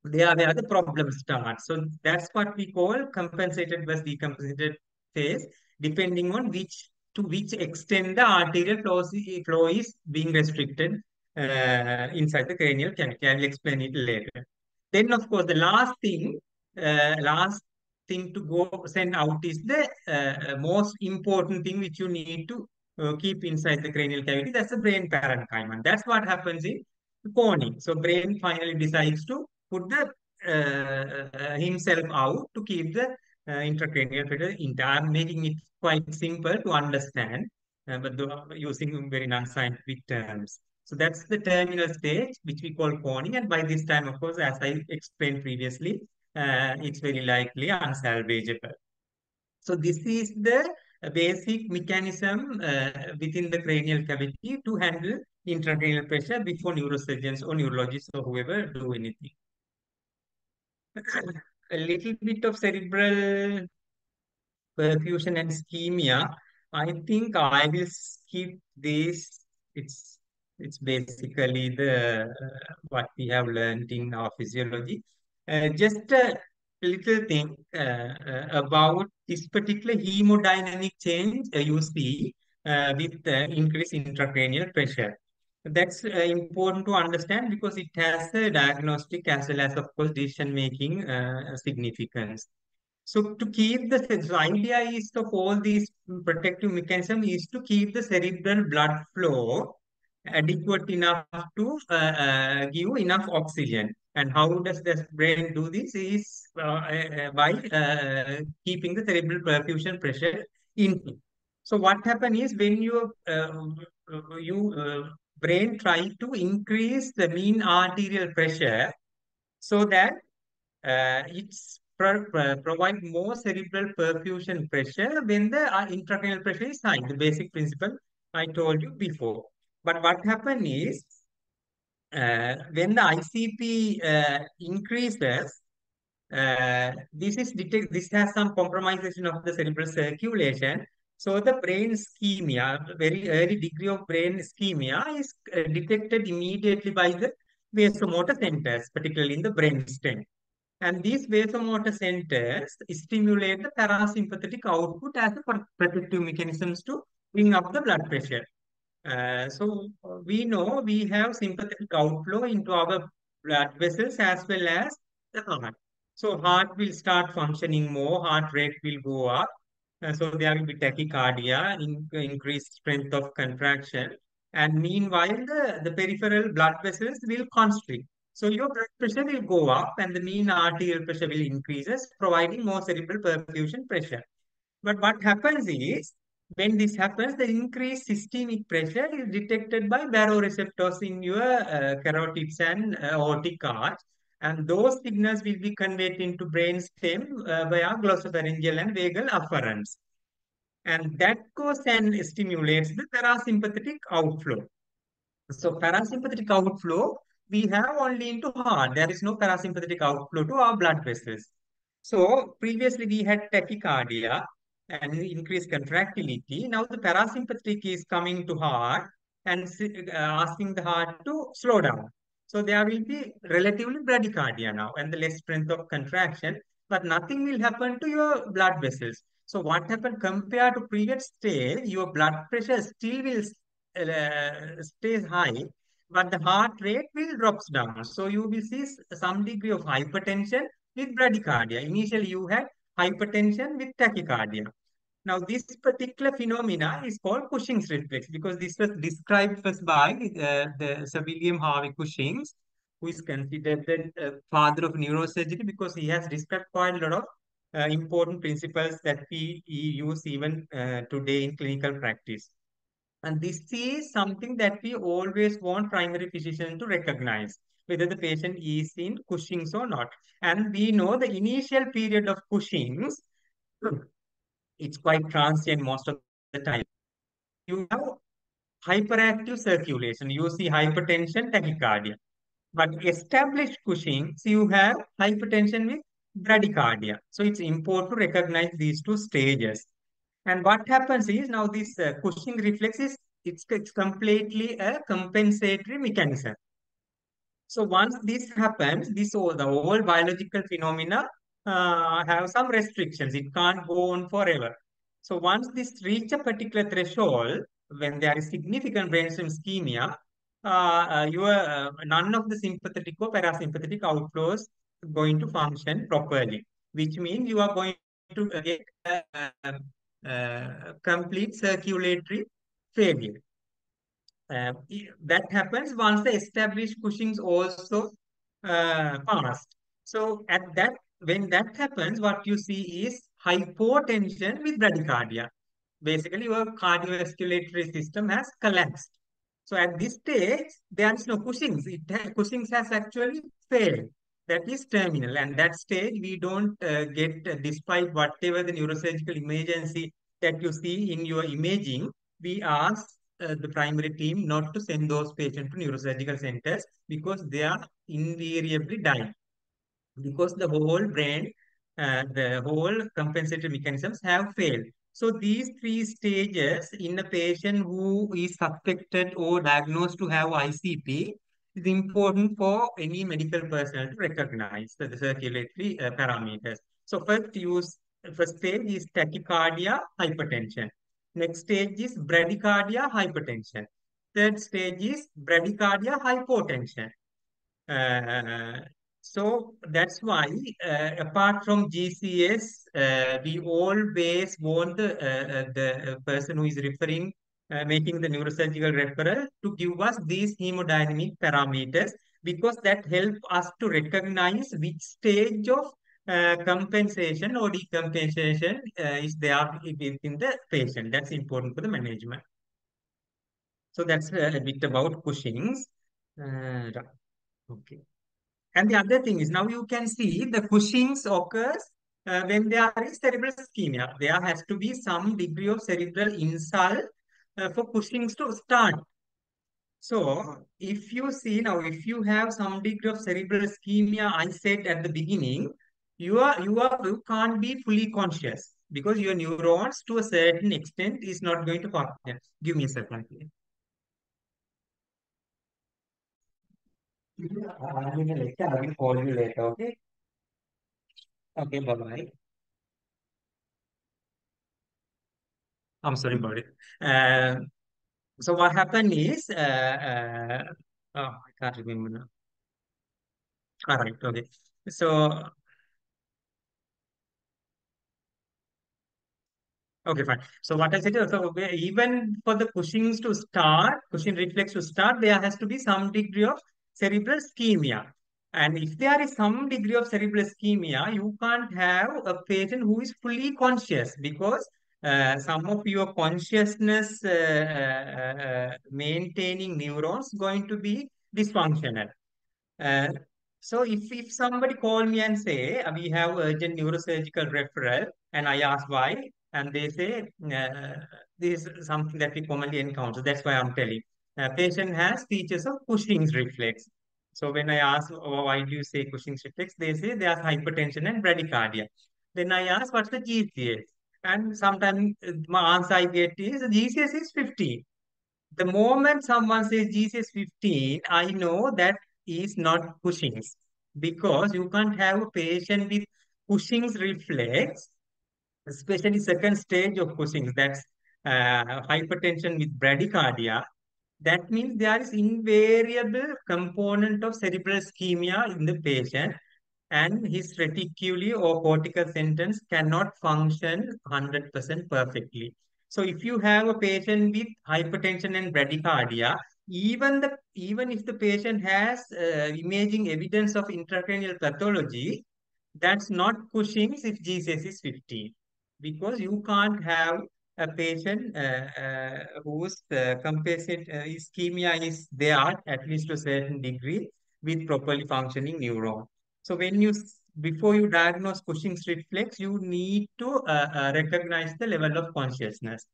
There, where the problem starts. So that's what we call compensated versus decompensated phase, depending on which to which extent the arterial flow, flow is being restricted uh, inside the cranial cavity. I will explain it later. Then, of course, the last thing, uh, last thing to go send out is the uh, most important thing which you need to uh, keep inside the cranial cavity. That's the brain parenchyma. That's what happens in coning. So brain finally decides to put the uh, himself out to keep the uh, intracranial pressure in. I'm making it quite simple to understand, uh, but the, using very non-scientific terms. So that's the terminal stage, which we call coning. And by this time, of course, as I explained previously, uh, it's very likely unsalvageable. So this is the basic mechanism uh, within the cranial cavity to handle intracranial pressure before neurosurgeons or neurologists or whoever do anything. A little bit of cerebral perfusion and ischemia. I think I will skip this. It's it's basically the uh, what we have learned in our physiology. Uh, just a little thing uh, uh, about this particular hemodynamic change you see with the increased intracranial pressure. That's uh, important to understand because it has a diagnostic as well as, of course, decision-making uh, significance. So to keep the, the idea is of all these protective mechanism is to keep the cerebral blood flow adequate enough to uh, give enough oxygen. And how does the brain do this? Is uh, uh, by uh, keeping the cerebral perfusion pressure in. So what happens is when your you brain try to increase the mean arterial pressure so that uh, it's pro provide more cerebral perfusion pressure when the uh, intracranial pressure is high. The basic principle I told you before. But what happens is uh, when the ICP uh, increases, uh, this is detect this has some compromisation of the cerebral circulation. So the brain ischemia, very early degree of brain ischemia is uh, detected immediately by the vasomotor centers, particularly in the brain stem. And these vasomotor centers stimulate the parasympathetic output as a protective mechanisms to bring up the blood pressure. Uh, so we know we have sympathetic outflow into our blood vessels as well as the heart. So heart will start functioning more, heart rate will go up. Uh, so there will be tachycardia, in, increased strength of contraction. And meanwhile, the, the peripheral blood vessels will constrict. So your blood pressure will go up and the mean arterial pressure will increases, providing more cerebral perfusion pressure. But what happens is, when this happens, the increased systemic pressure is detected by baroreceptors in your uh, carotids and uh, aortic arch. And those signals will be conveyed into brain stem uh, via glossopharyngeal and vagal afferents. And that goes and stimulates the parasympathetic outflow. So parasympathetic outflow, we have only into heart. There is no parasympathetic outflow to our blood vessels. So previously we had tachycardia and increased contractility. Now the parasympathetic is coming to heart and uh, asking the heart to slow down. So there will be relatively bradycardia now and the less strength of contraction, but nothing will happen to your blood vessels. So what happened compared to previous stage, your blood pressure still will uh, stays high, but the heart rate will drops down. So you will see some degree of hypertension with bradycardia. Initially you had hypertension with tachycardia. Now, this particular phenomena is called Cushing's reflex because this was described first by uh, the Sir William Harvey Cushing's, who is considered the uh, father of neurosurgery because he has described quite a lot of uh, important principles that we, we use even uh, today in clinical practice. And this is something that we always want primary physicians to recognize whether the patient is in Cushing's or not. And we know the initial period of Cushing's it's quite transient most of the time. You have hyperactive circulation, you see hypertension, tachycardia. But established Cushing, so you have hypertension with bradycardia. So it's important to recognize these two stages. And what happens is now this uh, Cushing reflex is it's, it's completely a compensatory mechanism. So once this happens, this all the whole biological phenomena uh, have some restrictions. It can't go on forever. So once this reach a particular threshold, when there is significant brainstem ischemia, uh, uh, your uh, none of the sympathetic or parasympathetic outflows going to function properly, which means you are going to get a, complete circulatory failure. Uh, that happens once the established Cushing's also uh, passed. So at that when that happens, what you see is hypotension with bradycardia. Basically, your cardiovascular system has collapsed. So at this stage, there is no Cushing's. It has, Cushing's has actually failed. That is terminal. And that stage, we don't uh, get, uh, despite whatever the neurosurgical emergency that you see in your imaging, we ask uh, the primary team not to send those patients to neurosurgical centers because they are invariably dying because the whole brain, uh, the whole compensatory mechanisms have failed. So these three stages in a patient who is suspected or diagnosed to have ICP is important for any medical personnel to recognize the, circulatory uh, parameters. So first use, first stage is tachycardia, hypertension. Next stage is bradycardia, hypertension. Third stage is bradycardia, hypotension. Uh, so that's why, uh, apart from GCS, uh, we always want the, uh, uh the person who is referring, uh, making the neurosurgical referral to give us these hemodynamic parameters because that help us to recognize which stage of uh, compensation or decompensation is there within the patient. That's important for the management. So that's a bit about Cushing's. Okay. And the other thing is now you can see the Cushing's occurs uh, when there is cerebral ischemia. There has to be some degree of cerebral insult uh, for Cushing's to start. So if you see now, if you have some degree of cerebral ischemia, I said at the beginning, you are you are you can't be fully conscious because your neurons to a certain extent is not going to function. Give me a second. Please. I'm in a. I will call you later. Okay. Okay. Bye bye. I'm sorry about it. Uh, so what happened is, uh, uh, oh, I can't remember now. All right. Okay. So Okay, fine. So what I said, is, so even for the Cushing's to start, Cushing reflex to start, there has to be some degree of cerebral ischemia. And if there is some degree of cerebral ischemia, you can't have a patient who is fully conscious because uh, some of your consciousness uh, uh, uh, maintaining neurons going to be dysfunctional. Uh, so if, if somebody call me and say, "Uh, we have urgent neurosurgical referral, and I ask why, and they say, this is something that we commonly encounter. That's why I'm telling. Patient has features of Cushing's reflex. So when I ask, oh, why do you say Cushing's reflex? They say there's hypertension and bradycardia. Then I ask, what's the GCS? And sometimes uh, my answer I get is, GCS is 50 the moment someone says GCS 15, I know that is not Cushing's because you can't have a patient with Cushing's reflex, especially second stage of Cushing's, that's uh, hypertension with bradycardia. That means there is invariable component of cerebral ischemia in the patient and his reticuli or cortical sentence cannot function 100% perfectly. So if you have a patient with hypertension and bradycardia, even the even if the patient has uh, imaging evidence of intracranial pathology, that's not Cushing's if GCS is 15 because you can't have a patient uh, uh, whose uh, compensate ischemia is there at least to a certain degree with properly functioning neuron. So when you before you diagnose Cushing's reflex, you need to uh, uh, recognize the level of consciousness.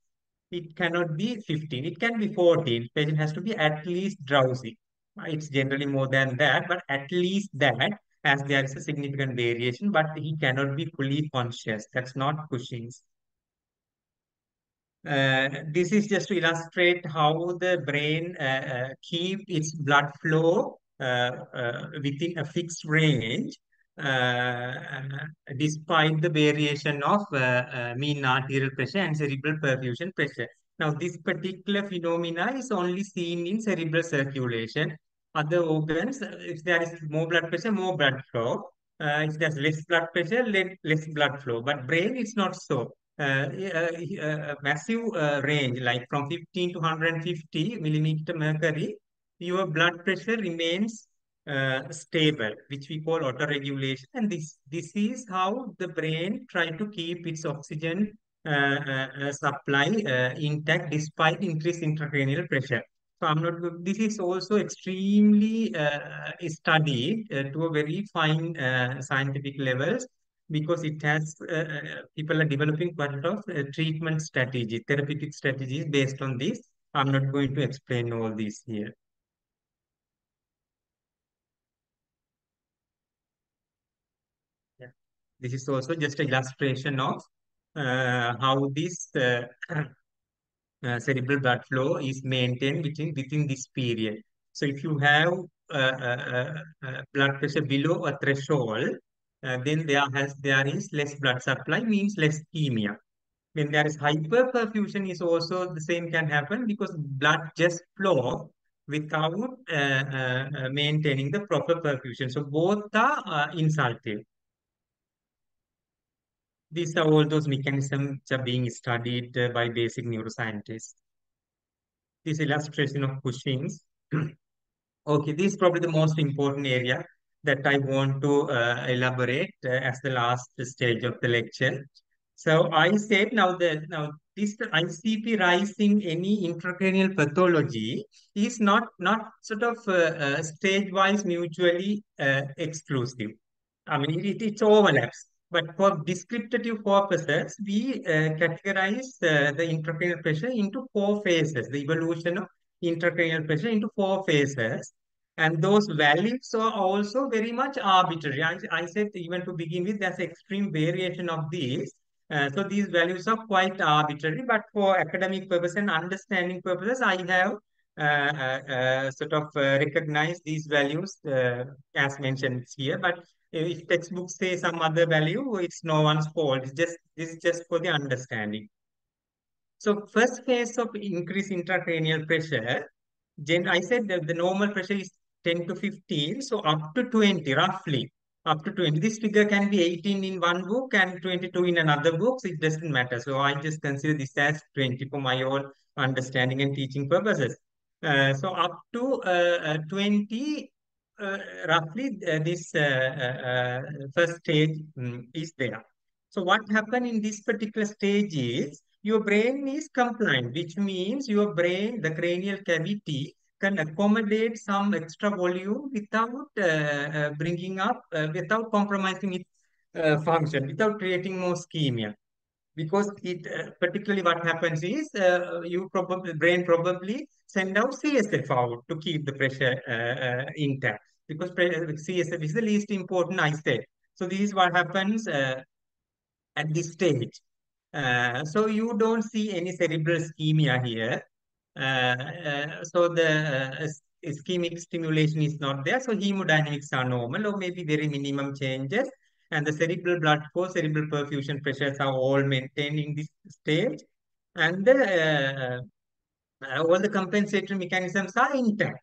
It cannot be 15. It can be 14. Patient has to be at least drowsy. It's generally more than that, but at least that as there is a significant variation, but he cannot be fully conscious. That's not Cushing's. Uh, this is just to illustrate how the brain uh, uh, keep its blood flow uh, uh, within a fixed range despite the variation of mean arterial pressure and cerebral perfusion pressure. Now, this particular phenomena is only seen in cerebral circulation. Other organs, if there is more blood pressure, more blood flow. if there's less blood pressure, less, blood flow. But brain, it's not so a, massive uh, range, like from 15 to 150 millimeter mercury, your blood pressure remains uh, stable, which we call autoregulation. And this, this is how the brain try to keep its oxygen uh, uh, uh, supply intact despite increased intracranial pressure. So I'm not. This is also extremely studied to a very fine scientific levels because it has uh, uh, people are developing quite of uh, treatment strategy, therapeutic strategies based on this. I'm not going to explain all this here. Yeah. This is also just an illustration of uh, how this uh, [CLEARS THROAT] uh, cerebral blood flow is maintained within within this period. So if you have blood pressure below a threshold, uh, then there has there is less blood supply means less ischemia. When there is hyperperfusion is also the same can happen because blood just flow without uh, uh, uh maintaining the proper perfusion. So both are uh, insultive. These are all those mechanisms are being studied by basic neuroscientists. This illustration of Cushing's [CLEARS THROAT] Okay, this is probably the most important area that I want to uh, elaborate uh, as the last stage of the lecture. So I said now that now this ICP rising any intracranial pathology is not not sort of uh, uh, stage-wise mutually uh, exclusive. I mean it, it overlaps. But for descriptive purposes, we uh, categorize the intracranial pressure into four phases. The evolution of intracranial pressure into four phases. And those values are also very much arbitrary. I, I said even to begin with, there's extreme variation of these. Uh, so these values are quite arbitrary, but for academic purpose and understanding purposes, I have uh, uh, uh sort of uh, recognized these values uh, as mentioned here. But if textbooks say some other value, it's no one's fault. It's just this is just for the understanding. So first phase of increase intracranial pressure, I said that the normal pressure is 10 to 15, so up to 20 roughly. Up to 20. This figure can be 18 in one book and 22 in another book, so it doesn't matter. So I just consider this as 20 for my own understanding and teaching purposes. Uh, so up to uh, uh, 20, uh, roughly uh, this uh, first stage um, is there. So what happened in this particular stage is your brain is compliant, which means your brain, the cranial cavity, can accommodate some extra volume without uh, uh, bringing up, uh, without compromising its uh, function, without creating more ischemia. Because it uh, particularly what happens is uh, you probably brain probably send out CSF out to keep the pressure intact. Because CSF is the least important I said. So this is what happens at this stage. So you don't see any cerebral ischemia here. Uh, uh, so the ischemic stimulation is not there. So hemodynamics are normal or maybe very minimum changes. And the cerebral blood flow, cerebral perfusion pressures are all maintained in this stage. And the, all the compensatory mechanisms are intact.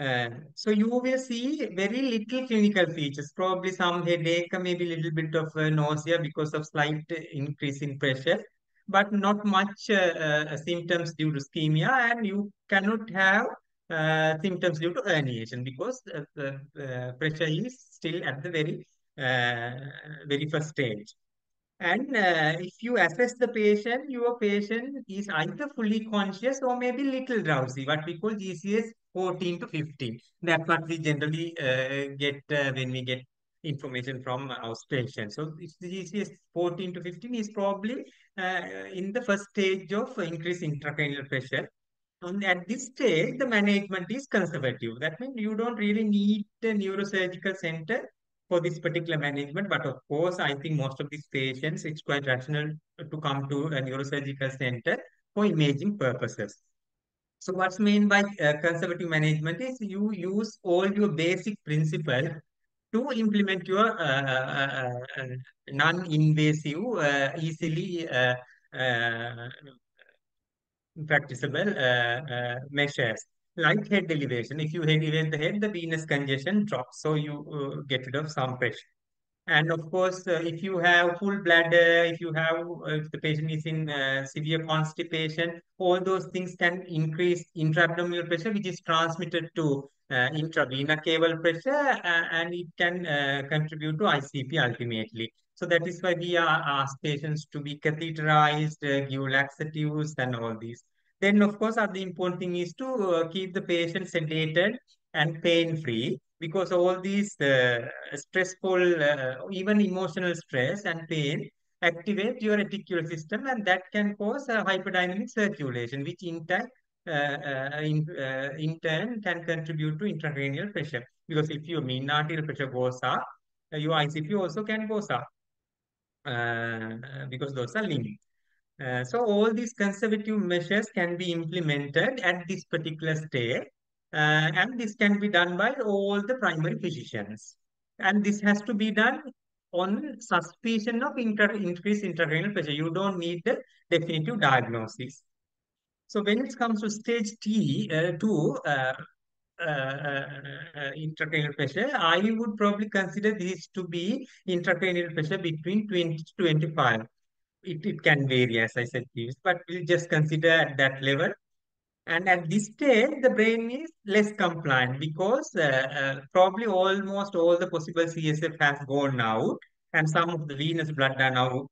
Uh, so you will see very little clinical features, probably some headache, maybe a little bit of uh, nausea because of slight increase in pressure, but not much uh, uh symptoms due to ischemia, and you cannot have uh, symptoms due to herniation because the pressure is still at the very very first stage. And uh, if you assess the patient, your patient is either fully conscious or maybe little drowsy, what we call GCS 14 to 15. That's what we generally uh, get uh, when we get information from our patients. So if the GCS 14 to 15 is probably uh, in the first stage of increased intracranial pressure. And at this stage, the management is conservative. That means you don't really need a neurosurgical center for this particular management. But of course, I think most of these patients, it's quite rational to come to a neurosurgical center for imaging purposes. So what's meant by uh, conservative management is you use all your basic principles to implement your uh, uh, uh non-invasive, easily practicable measures like head elevation. If you elevate the head, the venous congestion drops, so you get rid of some pressure. And of course, uh, if you have full bladder, if you have, if the patient is in uh, severe constipation, all those things can increase intra-abdominal pressure, which is transmitted to intravenous caval pressure, uh, and it can contribute to ICP ultimately. So that is why we are ask patients to be catheterized, give laxatives, and all these. Then, of course, the important thing is to uh, keep the patient sedated and pain-free because all these uh, stressful, uh, even emotional stress and pain activate your reticular system and that can cause a hyperdynamic circulation, which in turn, uh, uh, in, uh, in turn can contribute to intracranial pressure. Because if your mean arterial pressure goes up, your ICP also can go up because those are linked. Uh, so all these conservative measures can be implemented at this particular stage. Uh, and this can be done by all the primary physicians. And this has to be done on suspicion of inter increased intracranial pressure. You don't need the definitive diagnosis. So when it comes to stage T, uh, 2, uh, uh, uh, intracranial pressure, I would probably consider this to be intracranial pressure between 20 to 25 it, it can vary, as I said previously, but we'll just consider at that level. And at this stage, the brain is less compliant because uh, uh, probably almost all the possible CSF has gone out, and some of the venous blood are now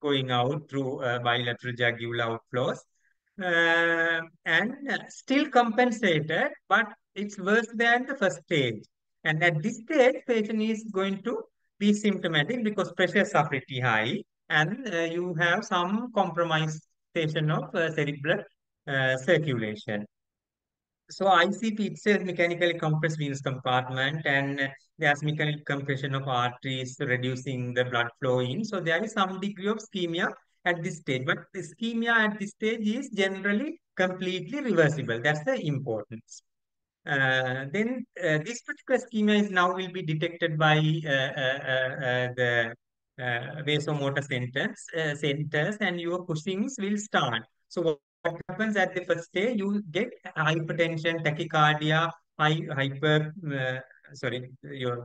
going out through uh, bilateral jugular outflows. Uh, and still compensated, but it's worse than the first stage. And at this stage, patient is going to be symptomatic because pressures are pretty high, and uh, you have some compromisation of uh, cerebral uh, circulation. So ICP itself mechanically compressed venous compartment and there's mechanical compression of arteries, reducing the blood flow in. So there is some degree of ischemia at this stage, but ischemia at this stage is generally completely reversible. That's the importance. Uh, then uh, this particular ischemia is now will be detected by uh, uh, uh, uh, the vasomotor centers, centers, and your Cushing's will start. So what happens at the first day? You get hypertension, tachycardia, high, hyper, sorry, your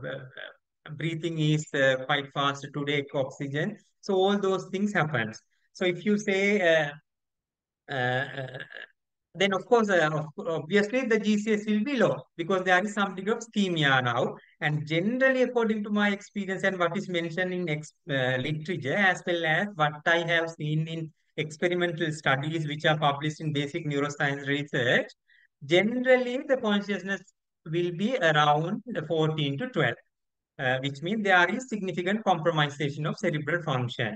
breathing is quite fast to take oxygen. So all those things happens. So if you say then of course, uh, obviously the GCS will be low because there is some degree of ischemia now. And generally, according to my experience and what is mentioned in uh, literature, as well as what I have seen in experimental studies which are published in basic neuroscience research, generally the consciousness will be around 14 to 12, uh, which means there is significant compromisation of cerebral function.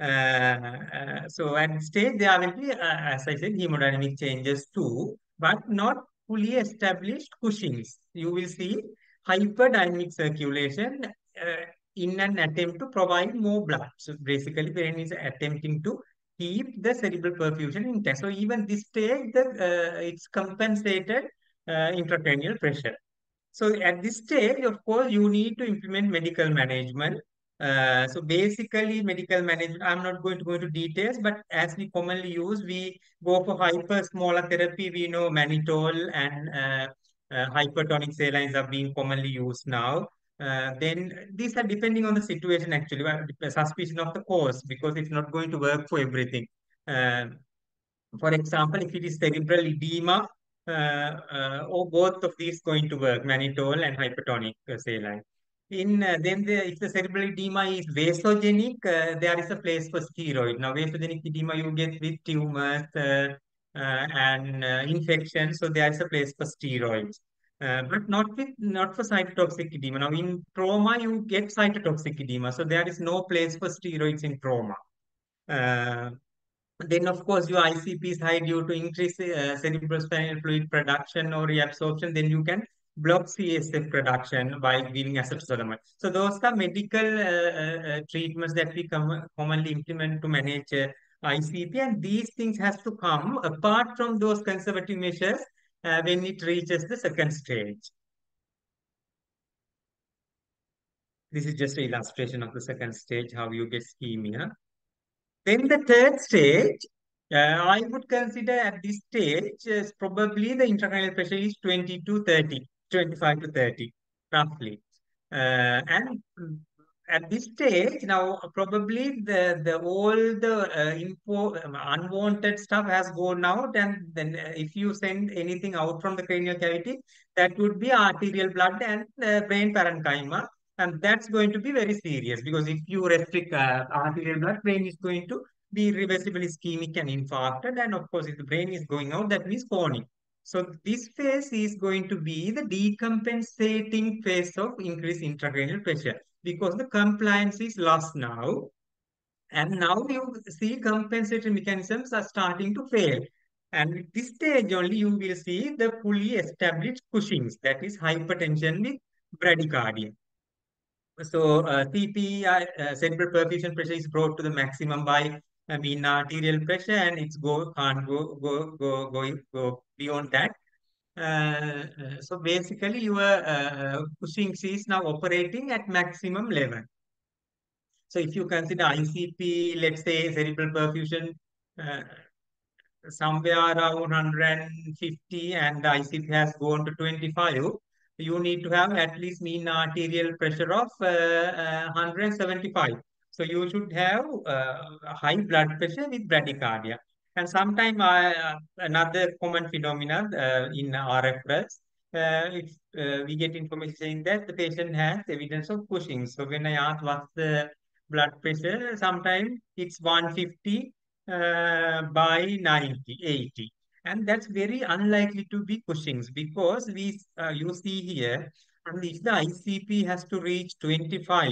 Uh, uh, so at stage there will be, uh, as I said, hemodynamic changes too, but not fully established Cushing's. You will see hyperdynamic circulation in an attempt to provide more blood. So basically, brain is attempting to keep the cerebral perfusion intact. So even this stage, the, uh, it's compensated uh, intracranial pressure. So at this stage, of course, you need to implement medical management uh, so basically medical management, I'm not going to go into details, but as we commonly use, we go for hyperosmolar therapy. We know mannitol and uh, uh, hypertonic salines are being commonly used now. Uh, then these are depending on the situation actually, suspicion of the cause because it's not going to work for everything. Uh, for example, if it is cerebral edema, or both of these going to work, mannitol and hypertonic saline. In uh, then the, if the cerebral edema is vasogenic, uh, there is a place for steroid. Now vasogenic edema you get with tumors uh, uh and uh, infections, so there is a place for steroids. Uh, but not with not for cytotoxic edema. Now in trauma you get cytotoxic edema, so there is no place for steroids in trauma. then of course your ICP is high due to increase cerebrospinal fluid production or reabsorption. Then you can block CSF production by giving acetazolamide. So those are medical uh, uh, uh, treatments that we com commonly implement to manage uh, ICP and these things has to come apart from those conservative measures uh, when it reaches the second stage. This is just an illustration of the second stage, how you get ischemia. Then the third stage, uh, I would consider at this stage, uh, probably the intracranial pressure is 20 to 30. 25 to 30, roughly. Uh, and at this stage, now probably the, the all the uh, info, unwanted stuff has gone out and then uh, if you send anything out from the cranial cavity, that would be arterial blood and uh, brain parenchyma. And that's going to be very serious because if you restrict uh, arterial blood, brain is going to be reversibly ischemic and infarcted. And of course, if the brain is going out, that means chronic. So this phase is going to be the decompensating phase of increased intracranial pressure because the compliance is lost now. And now you see compensatory mechanisms are starting to fail. And at this stage only you will see the fully established Cushing's, that is hypertension with bradycardia. So uh, CP, uh, cerebral perfusion pressure is brought to the maximum by I mean arterial pressure and it's go can't go go go go go beyond that. Uh, uh so basically your uh, Cushing's is now operating at maximum level. So if you consider ICP, let's say cerebral perfusion uh, somewhere around 150 and the ICP has gone to 25, you need to have at least mean arterial pressure of uh, 175. Uh, so you should have uh, high blood pressure with bradycardia. And sometimes uh, another common phenomenon uh, in RFRS, uh, if we get information saying that the patient has evidence of Cushing. So when I ask what's the blood pressure, sometimes it's 150 uh, by 90, 80. And that's very unlikely to be Cushing's because we uh, you see here, and if the ICP has to reach 25,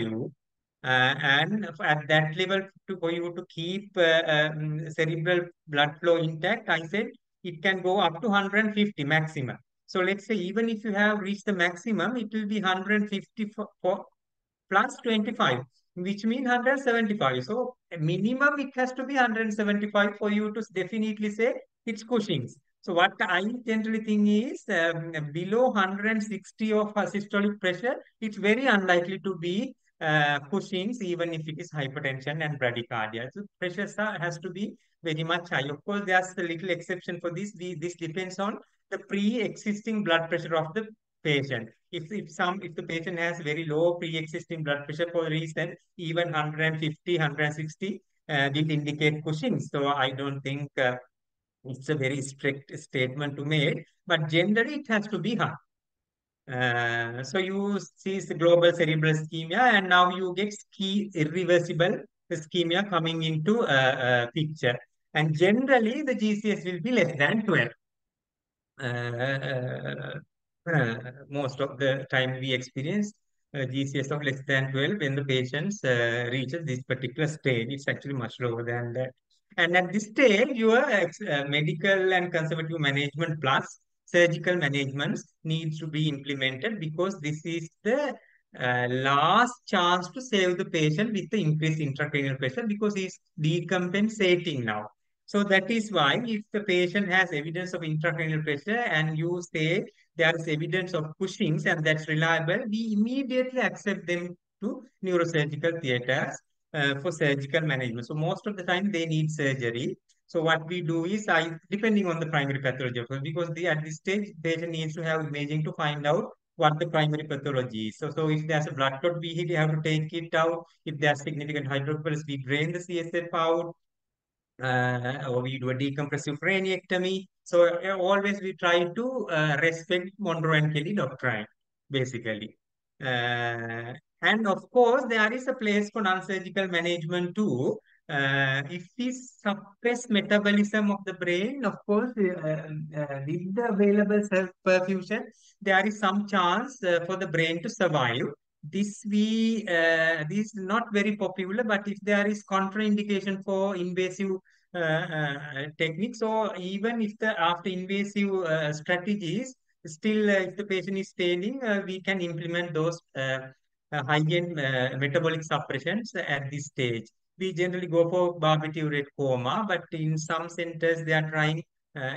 uh, and at that level, to, for you to keep uh, um, cerebral blood flow intact, I said it can go up to 150 maximum. So let's say even if you have reached the maximum, it will be 150 for, for plus 25, which means 175. So minimum it has to be 175 for you to definitely say it's Cushing's. So what I generally think is um, below 160 of systolic pressure, it's very unlikely to be uh, Cushing's even if it is hypertension and bradycardia. So pressure has to be very much high. Of course, there's a little exception for this. This depends on the pre-existing blood pressure of the patient. If, if some if the patient has very low pre-existing blood pressure for reason, even 150, 160 uh, will indicate Cushing's. So I don't think uh, it's a very strict statement to make, but generally it has to be high. Uh, so you see the global cerebral ischemia, and now you get key irreversible ischemia coming into a, uh, picture. And generally, the GCS will be less than 12. Uh, uh, uh, most of the time we experience GCS of less than 12 when the patients reaches this particular stage. It's actually much lower than that. And at this stage, your medical and conservative management plus surgical management needs to be implemented because this is the uh, last chance to save the patient with the increased intracranial pressure because he's decompensating now. So that is why if the patient has evidence of intracranial pressure and you say there is evidence of Cushing's and that's reliable, we immediately accept them to neurosurgical theaters uh, for surgical management. So most of the time they need surgery. So what we do is, I depending on the primary pathology, because the, at this stage, patient needs to have imaging to find out what the primary pathology is. So, so if there's a blood clot, we have to take it out. If there's significant hydrocephalus, we drain the CSF out uh, or we do a decompressive craniectomy. So uh, always we try to uh, respect Monro and Kellie doctrine, basically. Uh, and of course, there is a place for non-surgical management too. Uh, if we suppress metabolism of the brain, of course, uh, with the available self-perfusion, there is some chance for the brain to survive. This we uh, this is not very popular but if there is contraindication for invasive uh, uh, techniques or even if the after invasive uh, strategies still uh, if the patient is failing uh, we can implement those high-end metabolic suppressions at this stage we generally go for barbiturate coma but in some centers they are trying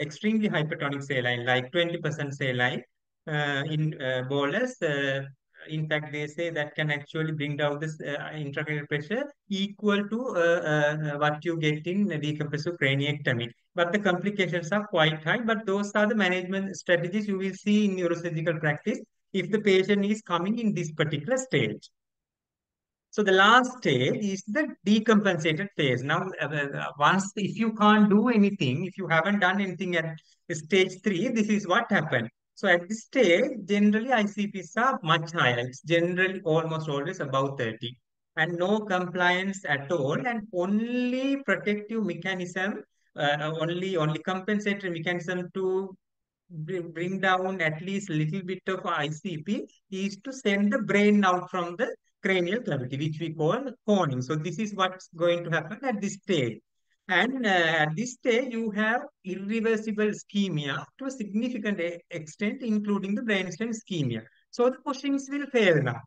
extremely hypertonic saline like 20% saline in bolus in fact, they say that can actually bring down this uh, intracranial pressure equal to uh, uh, what you get in decompressive craniectomy. But the complications are quite high. But those are the management strategies you will see in neurosurgical practice if the patient is coming in this particular stage. So the last stage is the decompensated phase. Now, uh, uh, once if you can't do anything, if you haven't done anything at stage three, this is what happened. So at this stage, generally ICPs are much higher. It's generally almost always above 30 and no compliance at all and only protective mechanism, uh, only, only compensatory mechanism to bring down at least a little bit of ICP is to send the brain out from the cranial cavity, which we call coning. So this is what's going to happen at this stage. And uh, at this stage, you have irreversible ischemia to a significant extent, including the brainstem ischemia. So the Cushing's will fail now.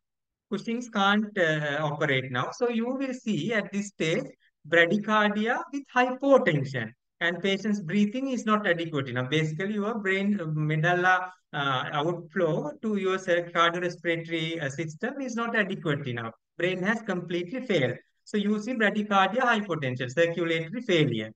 Cushing's can't uh, operate now. So you will see at this stage, bradycardia with hypotension and patient's breathing is not adequate enough. Basically, your brain uh, medulla uh, outflow to your cardiorespiratory uh, system is not adequate enough. Brain has completely failed. So you see bradycardia, hypotension, circulatory failure.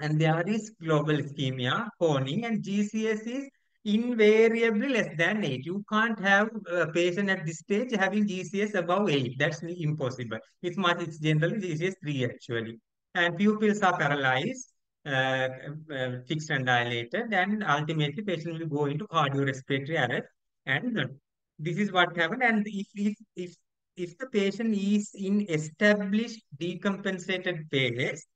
And there is global ischemia, coning, and GCS is invariably less than 8. You can't have a patient at this stage having GCS above 8. That's impossible. It's much, it's generally GCS 3 actually. And pupils are paralyzed. Uh, uh, fixed and dilated, and ultimately patient will go into cardiorespiratory arrest. And this is what happened. And if if if if the patient is in established decompensated phase,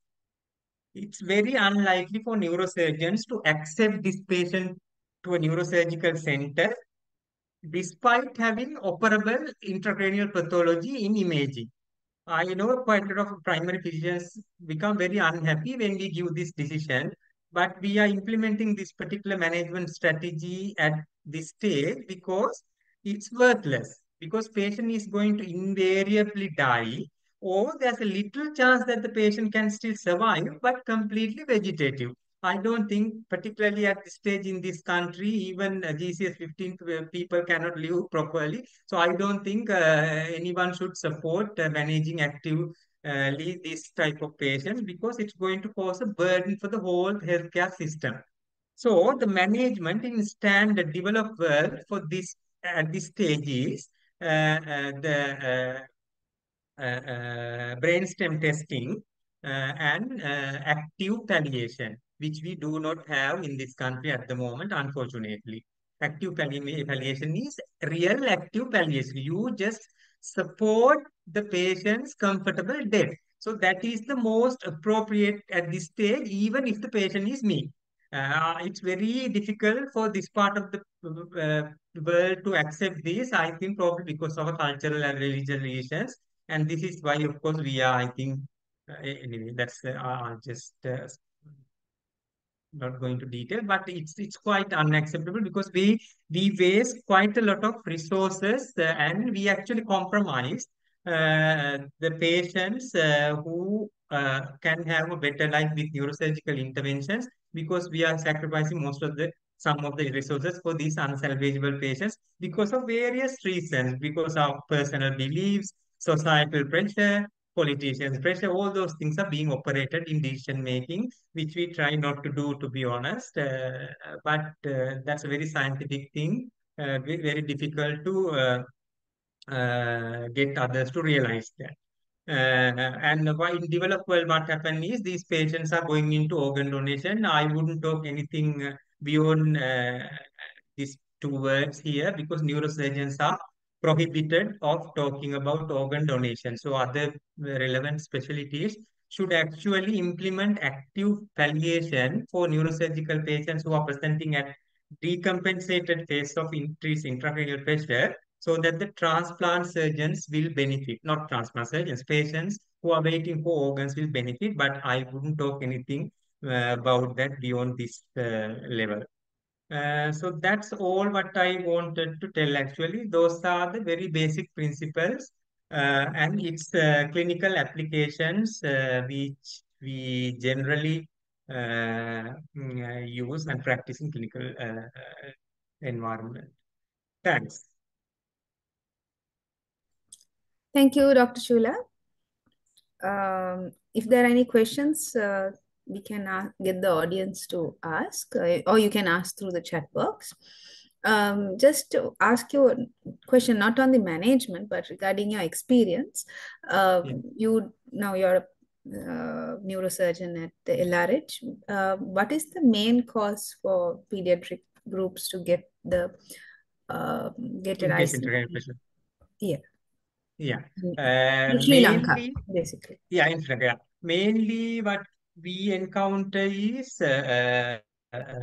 it's very unlikely for neurosurgeons to accept this patient to a neurosurgical center despite having operable intracranial pathology in imaging. I know quite a lot of primary physicians become very unhappy when we give this decision, but we are implementing this particular management strategy at this stage because it's worthless, because patient is going to invariably die, or there's a little chance that the patient can still survive, but completely vegetative. I don't think, particularly at this stage in this country, even GCS 15 people cannot live properly. So I don't think uh, anyone should support uh, managing actively this type of patients because it's going to cause a burden for the whole healthcare system. So the management in standard developed world for this at this stage is uh, uh, the uh, brainstem testing and active palliation, which we do not have in this country at the moment, unfortunately. Active palli- palliation is real active palliation. You just support the patient's comfortable death. So that is the most appropriate at this stage, even if the patient is me. Uh, it's very difficult for this part of the uh, world to accept this, I think probably because of cultural and religious reasons. And this is why, of course, we are, I think, uh, anyway, that's uh, I'll just uh, not going to detail, but it's it's quite unacceptable because we we waste quite a lot of resources uh, and we actually compromise uh, the patients uh, who uh, can have a better life with neurosurgical interventions because we are sacrificing most of the some of the resources for these unsalvageable patients because of various reasons, because of personal beliefs, societal pressure, politicians' pressure, all those things are being operated in decision making, which we try not to do, to be honest. Uh, but uh, that's a very scientific thing, uh, very difficult to uh, uh, get others to realize that. Uh, and why in developed world, what happened is these patients are going into organ donation. I wouldn't talk anything beyond these two words here because neurosurgeons are prohibited of talking about organ donation. So other relevant specialties should actually implement active palliation for neurosurgical patients who are presenting at decompensated phase of increased intracranial pressure so that the transplant surgeons will benefit, not transplant surgeons, patients who are waiting for organs will benefit, but I wouldn't talk anything uh, about that beyond this uh, level. Uh, so that's all what I wanted to tell actually. Those are the very basic principles uh, and its uh, clinical applications uh, which we generally uh, mm, use and practice in clinical environment. Thanks. Thank you, Dr. Chula. Um, if there are any questions, we can uh, get the audience to ask, uh, or you can ask through the chat box. Um, just to ask you a question, not on the management, but regarding your experience. Uh, Yeah. You now you're a uh, neurosurgeon at the LRH. Uh, what is the main cause for pediatric groups to get the uh, get an ICU? Yeah, Yeah. Uh, in Sri Lanka, mainly, basically. yeah, in Sri Lanka. Mainly what we encounter is uh, uh,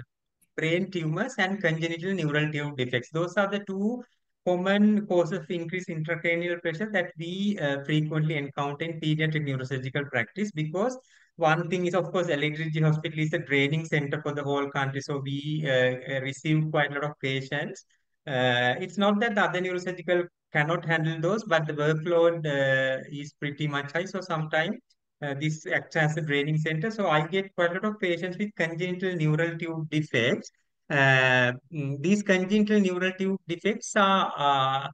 brain tumors and congenital neural tube defects. Those are the two common causes of increased intracranial pressure that we uh, frequently encounter in pediatric neurosurgical practice because one thing is, of course, LHG Hospital is a training center for the whole country. So we uh, uh, receive quite a lot of patients. Uh, it's not that the other neurosurgical cannot handle those, but the workload uh, is pretty much high. So sometimes uh, this acts as a draining center. So I get quite a lot of patients with congenital neural tube defects. Uh, mm, these congenital neural tube defects are uh,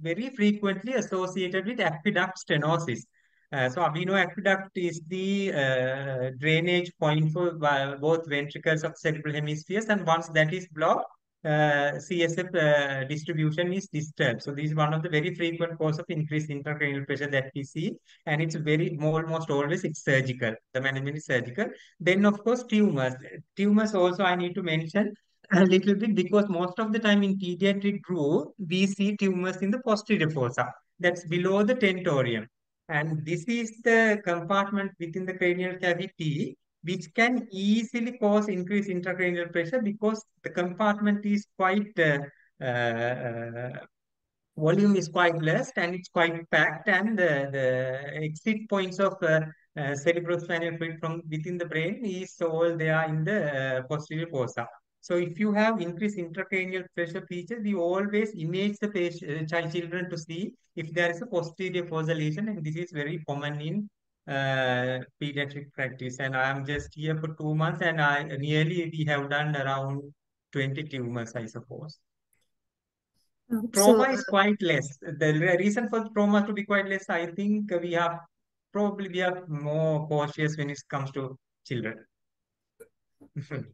very frequently associated with aqueduct stenosis. Uh, so we know aqueduct is the uh, drainage point for uh, both ventricles of cerebral hemispheres, and once that is blocked, uh, CSF uh, distribution is disturbed. So this is one of the very frequent cause of increased intracranial pressure that we see, and it's very almost always it's surgical. The management is surgical. Then of course tumors. Tumors also I need to mention a little bit because most of the time in pediatric group we see tumors in the posterior fossa. That's below the tentorium. And this is the compartment within the cranial cavity which can easily cause increased intracranial pressure because the compartment is quite uh, uh, uh, volume is quite less and it's quite packed and the, the exit points of uh, uh, cerebrospinal fluid from within the brain is all there in the uh, posterior fossa. So if you have increased intracranial pressure features, we always image the patient, uh, children to see if there is a posterior fossa lesion and this is very common in uh, pediatric practice and I'm just here for two months and I nearly we have done around 20 tumors, I suppose. Um, Trauma so, is quite less. The reason for trauma to be quite less, I think we have probably we are more cautious when it comes to children. [LAUGHS]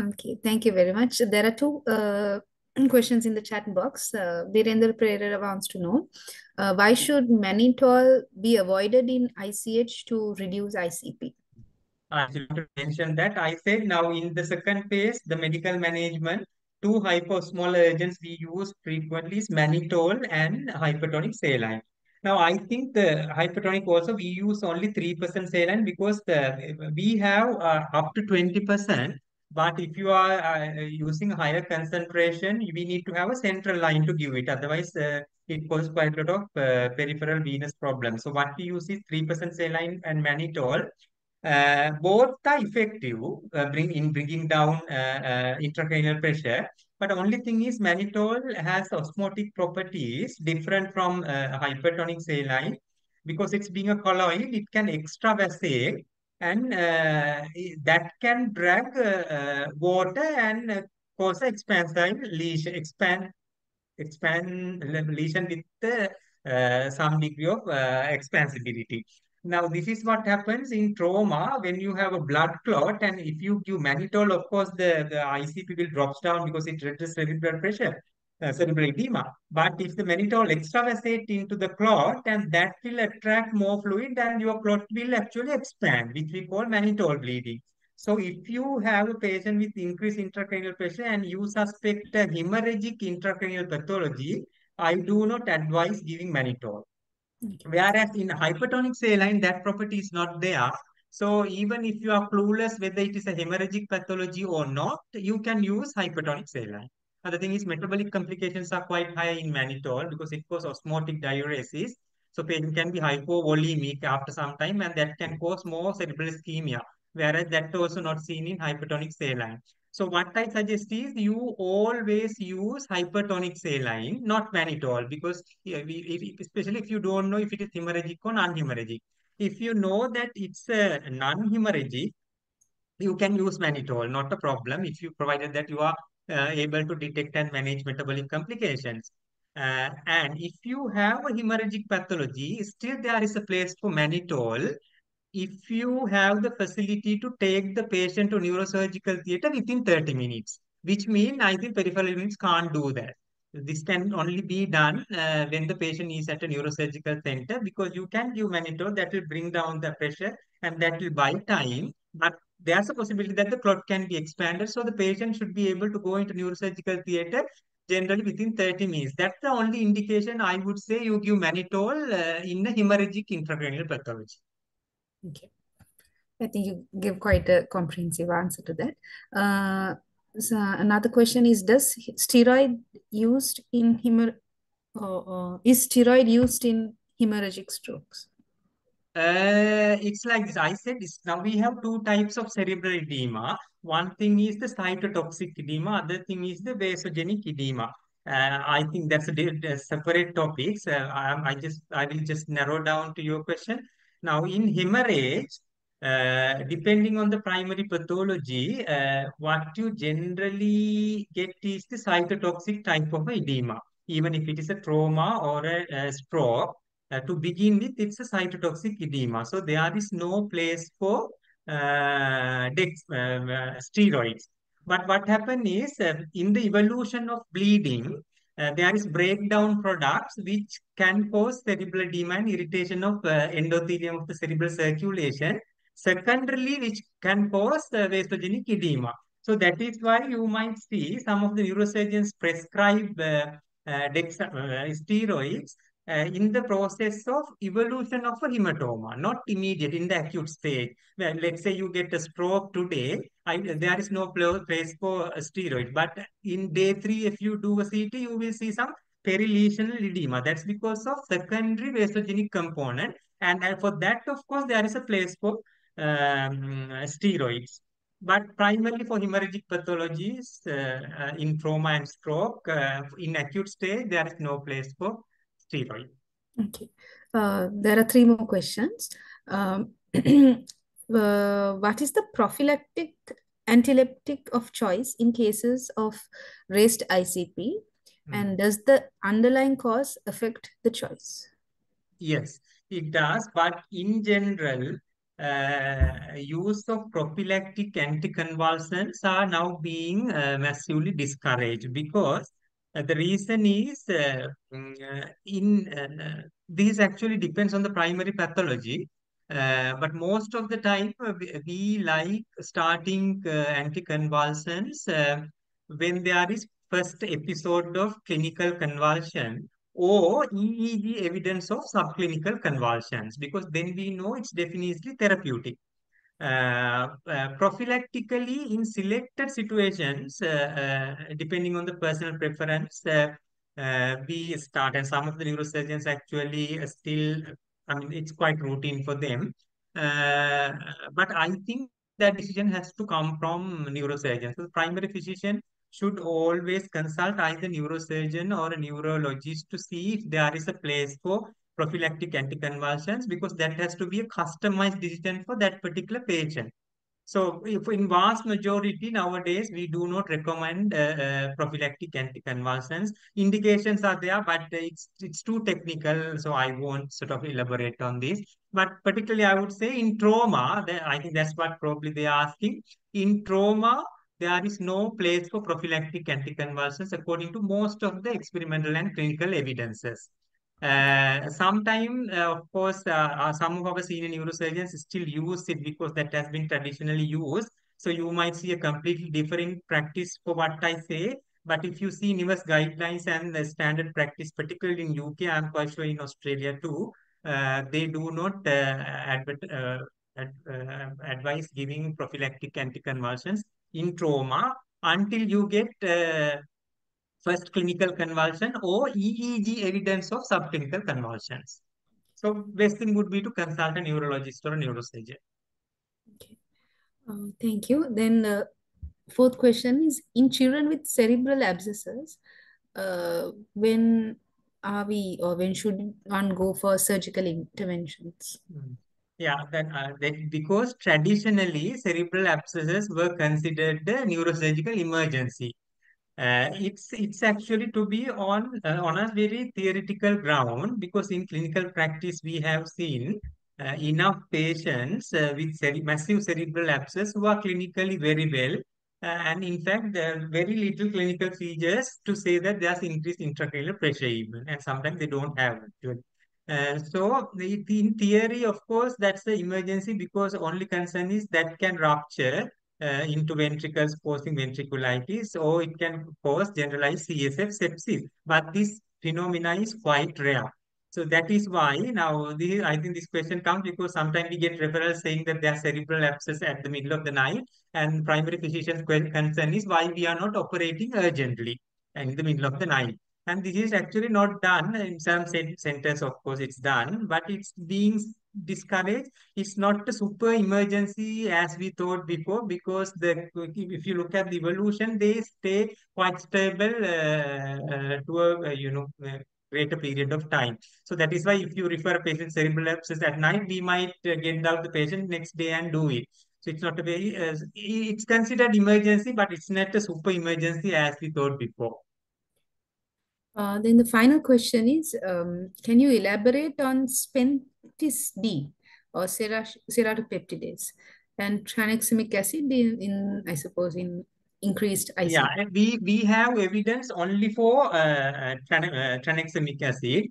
okay, thank you very much. There are two uh, questions in the chat box. Uh, Virendra Pereira wants to know uh, why should mannitol be avoided in ICH to reduce ICP? I should mention that I said now in the second phase, the medical management, two hyperosmolar agents we use frequently is mannitol and hypertonic saline. Now, I think the hypertonic also we use only 3% saline because the, we have uh, up to 20%. But if you are uh, using higher concentration, we need to have a central line to give it. Otherwise, uh, it causes quite a lot of uh, peripheral venous problems. So what we use is 3% saline and mannitol. Uh, both are effective uh, bring in bringing down uh, intracranial pressure, but only thing is mannitol has osmotic properties different from hypertonic saline because it's being a colloid, it can extravasate and uh, that can drag uh, uh, water and uh, cause expansive lesion, expand, expand lesion with some degree of expansibility. Now, this is what happens in trauma when you have a blood clot and if you give mannitol, of course, the, the ICP will drops down because it reduces cerebral pressure, uh, cerebral edema. But if the mannitol extravasate into the clot and that will attract more fluid and your clot will actually expand, which we call mannitol bleeding. So if you have a patient with increased intracranial pressure and you suspect a hemorrhagic intracranial pathology, I do not advise giving mannitol. Whereas in hypertonic saline, that property is not there. So even if you are clueless whether it is a hemorrhagic pathology or not, you can use hypertonic saline. Other thing is metabolic complications are quite high in mannitol because it causes osmotic diuresis. So patient can be hypovolemic after some time and that can cause more cerebral ischemia. Whereas that also not seen in hypertonic saline. So what I suggest is you always use hypertonic saline, not mannitol, because especially if you don't know if it is hemorrhagic or non-hemorrhagic. If you know that it's a non-hemorrhagic, you can use mannitol, not a problem, if you provided that you are able to detect and manage metabolic complications. Uh, and if you have a hemorrhagic pathology, still there is a place for mannitol if you have the facility to take the patient to neurosurgical theater within 30 minutes, which means I think peripheral units can't do that. This can only be done uh, when the patient is at a neurosurgical center because you can give mannitol that will bring down the pressure and that will buy time. But there's a possibility that the clot can be expanded. So the patient should be able to go into neurosurgical theater generally within 30 minutes. That's the only indication I would say you give mannitol uh, in a hemorrhagic intracranial pathology. Okay. I think you give quite a comprehensive answer to that. Uh, so another question is, does steroid used in hemor uh, uh, is steroid used in hemorrhagic strokes? Uh, it's like this. I said this. Now we have two types of cerebral edema. One thing is the cytotoxic edema. Other thing is the vasogenic edema. Uh, I think that's a, a separate topics. Uh, I, I just I will just narrow down to your question. Now, in hemorrhage, uh, depending on the primary pathology, uh, what you generally get is the cytotoxic type of edema. Even if it is a trauma or a, a stroke, uh, to begin with, it's a cytotoxic edema. So there is no place for uh, um, uh, steroids. But what happened is uh, in the evolution of bleeding, uh, there is breakdown products which can cause cerebral edema and irritation of uh, endothelium of the cerebral circulation. Secondarily, which can cause uh, vasogenic edema. So that is why you might see some of the neurosurgeons prescribe uh, uh, uh, steroids uh, in the process of evolution of a hematoma, not immediate in the acute stage. Well, let's say you get a stroke today, I, there is no place for steroid. But in day three, if you do a CT, you will see some perilesional edema. That's because of secondary vasogenic component. And uh, for that, of course, there is a place for um, steroids. But primarily for hemorrhagic pathologies uh, uh, in trauma and stroke, uh, in acute stage, there is no place for Okay. Uh, there are three more questions. Um, [CLEARS THROAT] uh, what is the prophylactic antiepileptic of choice in cases of raised ICP? Hmm. And does the underlying cause affect the choice? Yes, it does. But in general, uh, use of prophylactic anticonvulsants are now being uh, massively discouraged because uh, the reason is uh, mm, uh, in uh, this actually depends on the primary pathology. Uh, but most of the time, we, like starting anticonvulsants when there is first episode of clinical convulsion or EEG evidence of subclinical convulsions because then we know it's definitely therapeutic. Uh, uh, prophylactically, in selected situations, uh, depending on the personal preference, we start, and some of the neurosurgeons actually still, I mean, it's quite routine for them. But I think that decision has to come from neurosurgeons. So the primary physician should always consult either neurosurgeon or a neurologist to see if there is a place for prophylactic anticonvulsants because that has to be a customized decision for that particular patient. So, if in vast majority nowadays we do not recommend uh, uh, prophylactic anticonvulsants. Indications are there, but it's it's too technical, so I won't sort of elaborate on this. But particularly, I would say in trauma, I think that's what probably they are asking. In trauma, there is no place for prophylactic anticonvulsants according to most of the experimental and clinical evidences. Uh, sometime, uh, of course, uh, uh, some of our senior neurosurgeons still use it because that has been traditionally used. So you might see a completely different practice for what I say. But if you see NIVAS guidelines and the standard practice, particularly in UK, I'm quite sure in Australia too, uh, they do not ad, advise giving prophylactic anticonvulsants in trauma until you get first clinical convulsion or EEG evidence of subclinical convulsions. So best thing would be to consult a neurologist or a neurosurgeon. Okay. Uh, thank you. Then uh, fourth question is in children with cerebral abscesses, uh, when are we or when should one go for surgical interventions? Mm. Yeah, that, uh, that because traditionally cerebral abscesses were considered a neurosurgical emergency. Uh, it's it's actually to be on uh, on a very theoretical ground because in clinical practice we have seen uh, enough patients uh, with cere massive cerebral abscess who are clinically very well uh, and in fact there are very little clinical features to say that there's increased intracranial pressure even and sometimes they don't have actually. Uh, so in theory of course that's the emergency because only concern is that can rupture uh, into ventricles causing ventriculitis or it can cause generalized CSF sepsis. But this phenomena is quite rare. So that is why now the, I think this question comes because sometimes we get referrals saying that there are cerebral abscess at the middle of the night and primary physician's concern is why we are not operating urgently in the middle of the night. And this is actually not done in some centers, of course, it's done, but it's being discouraged. It's not a super emergency as we thought before because the if you look at the evolution, they stay quite stable uh, uh, to a you know greater period of time. So that is why if you refer a patient cerebral abscess at night, we might uh, get out the patient next day and do it. So it's not a very, uh, it's considered emergency, but it's not a super emergency as we thought before. Uh, then the final question is, um, can you elaborate on Spentis D or serratiopeptidase and tranexamic acid in, in, I suppose, in increased? Yeah, we, we have evidence only for uh, tranexamic acid.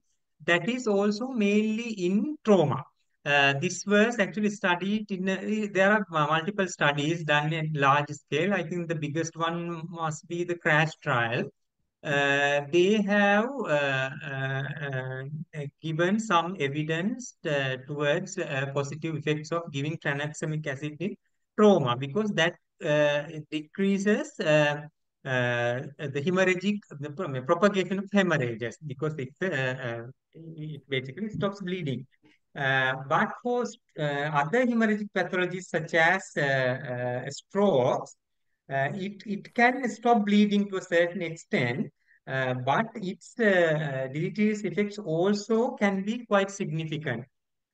That is also mainly in trauma. Uh, this was actually studied in, a, there are multiple studies done at large scale. I think the biggest one must be the crash trial. Uh, they have uh, uh, uh given some evidence uh, towards positive effects of giving tranexamic acid in trauma because that decreases the hemorrhagic the propagation of hemorrhages because it, it basically stops bleeding. Uh, but for uh, other hemorrhagic pathologies such as uh, it, it can stop bleeding to a certain extent, but its deleterious effects also can be quite significant.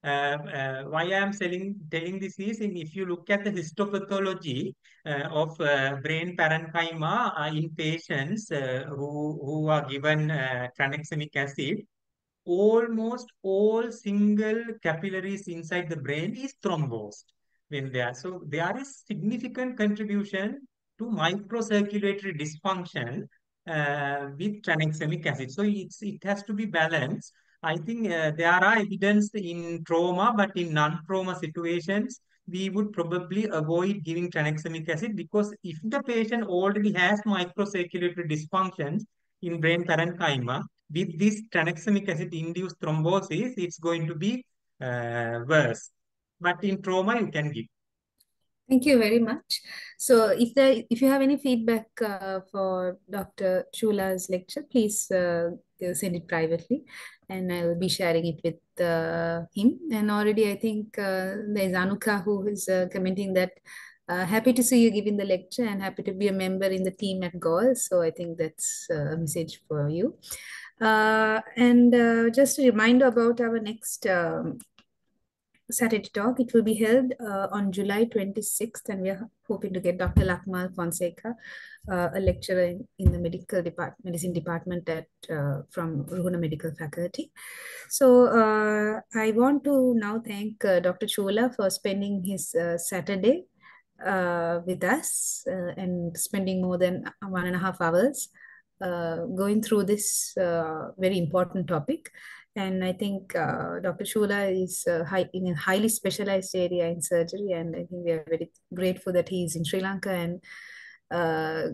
Uh, uh, why I am telling, telling this is in, if you look at the histopathology uh, of brain parenchyma in patients who, who are given tranexamic acid, almost all single capillaries inside the brain is thrombosed when they are. So there is significant contribution to microcirculatory dysfunction uh, with tranexamic acid. So it's, it has to be balanced. I think uh, there are evidence in trauma, but in non-trauma situations, we would probably avoid giving tranexamic acid because if the patient already has microcirculatory dysfunctions in brain parenchyma, with this tranexamic acid induced thrombosis, it's going to be uh, worse. But in trauma, you can give. Thank you very much. So if there, if you have any feedback uh, for Dr. Chula's lecture, please uh, send it privately and I will be sharing it with uh, him. And already I think uh, there's Anuka who is uh, commenting that uh, happy to see you giving the lecture and happy to be a member in the team at Galle. So I think that's a message for you. And just a reminder about our next um, Saturday talk. It will be held uh, on July 26th, and we are hoping to get Dr. Lakmal Fonseca, uh, a lecturer in, in, the medical department, medicine department at uh, from Ruhuna Medical Faculty. So uh, I want to now thank Dr. Chula for spending his Saturday with us and spending more than one and a half hours uh, going through this uh, very important topic. And I think uh, Dr. Chula is uh, high, in a highly specialized area in surgery, and I think we are very grateful that he is in Sri Lanka and uh,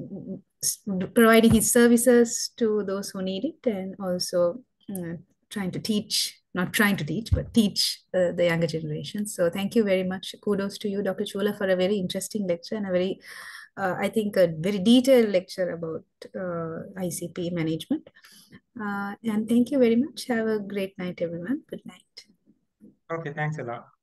providing his services to those who need it, and also uh, trying to teach, not trying to teach, but teach the younger generation. So thank you very much. Kudos to you, Dr. Chula, for a very interesting lecture and a very uh, I think, a very detailed lecture about uh, ICP management. Uh, and thank you very much. Have a great night, everyone. Good night. Okay, thanks a lot.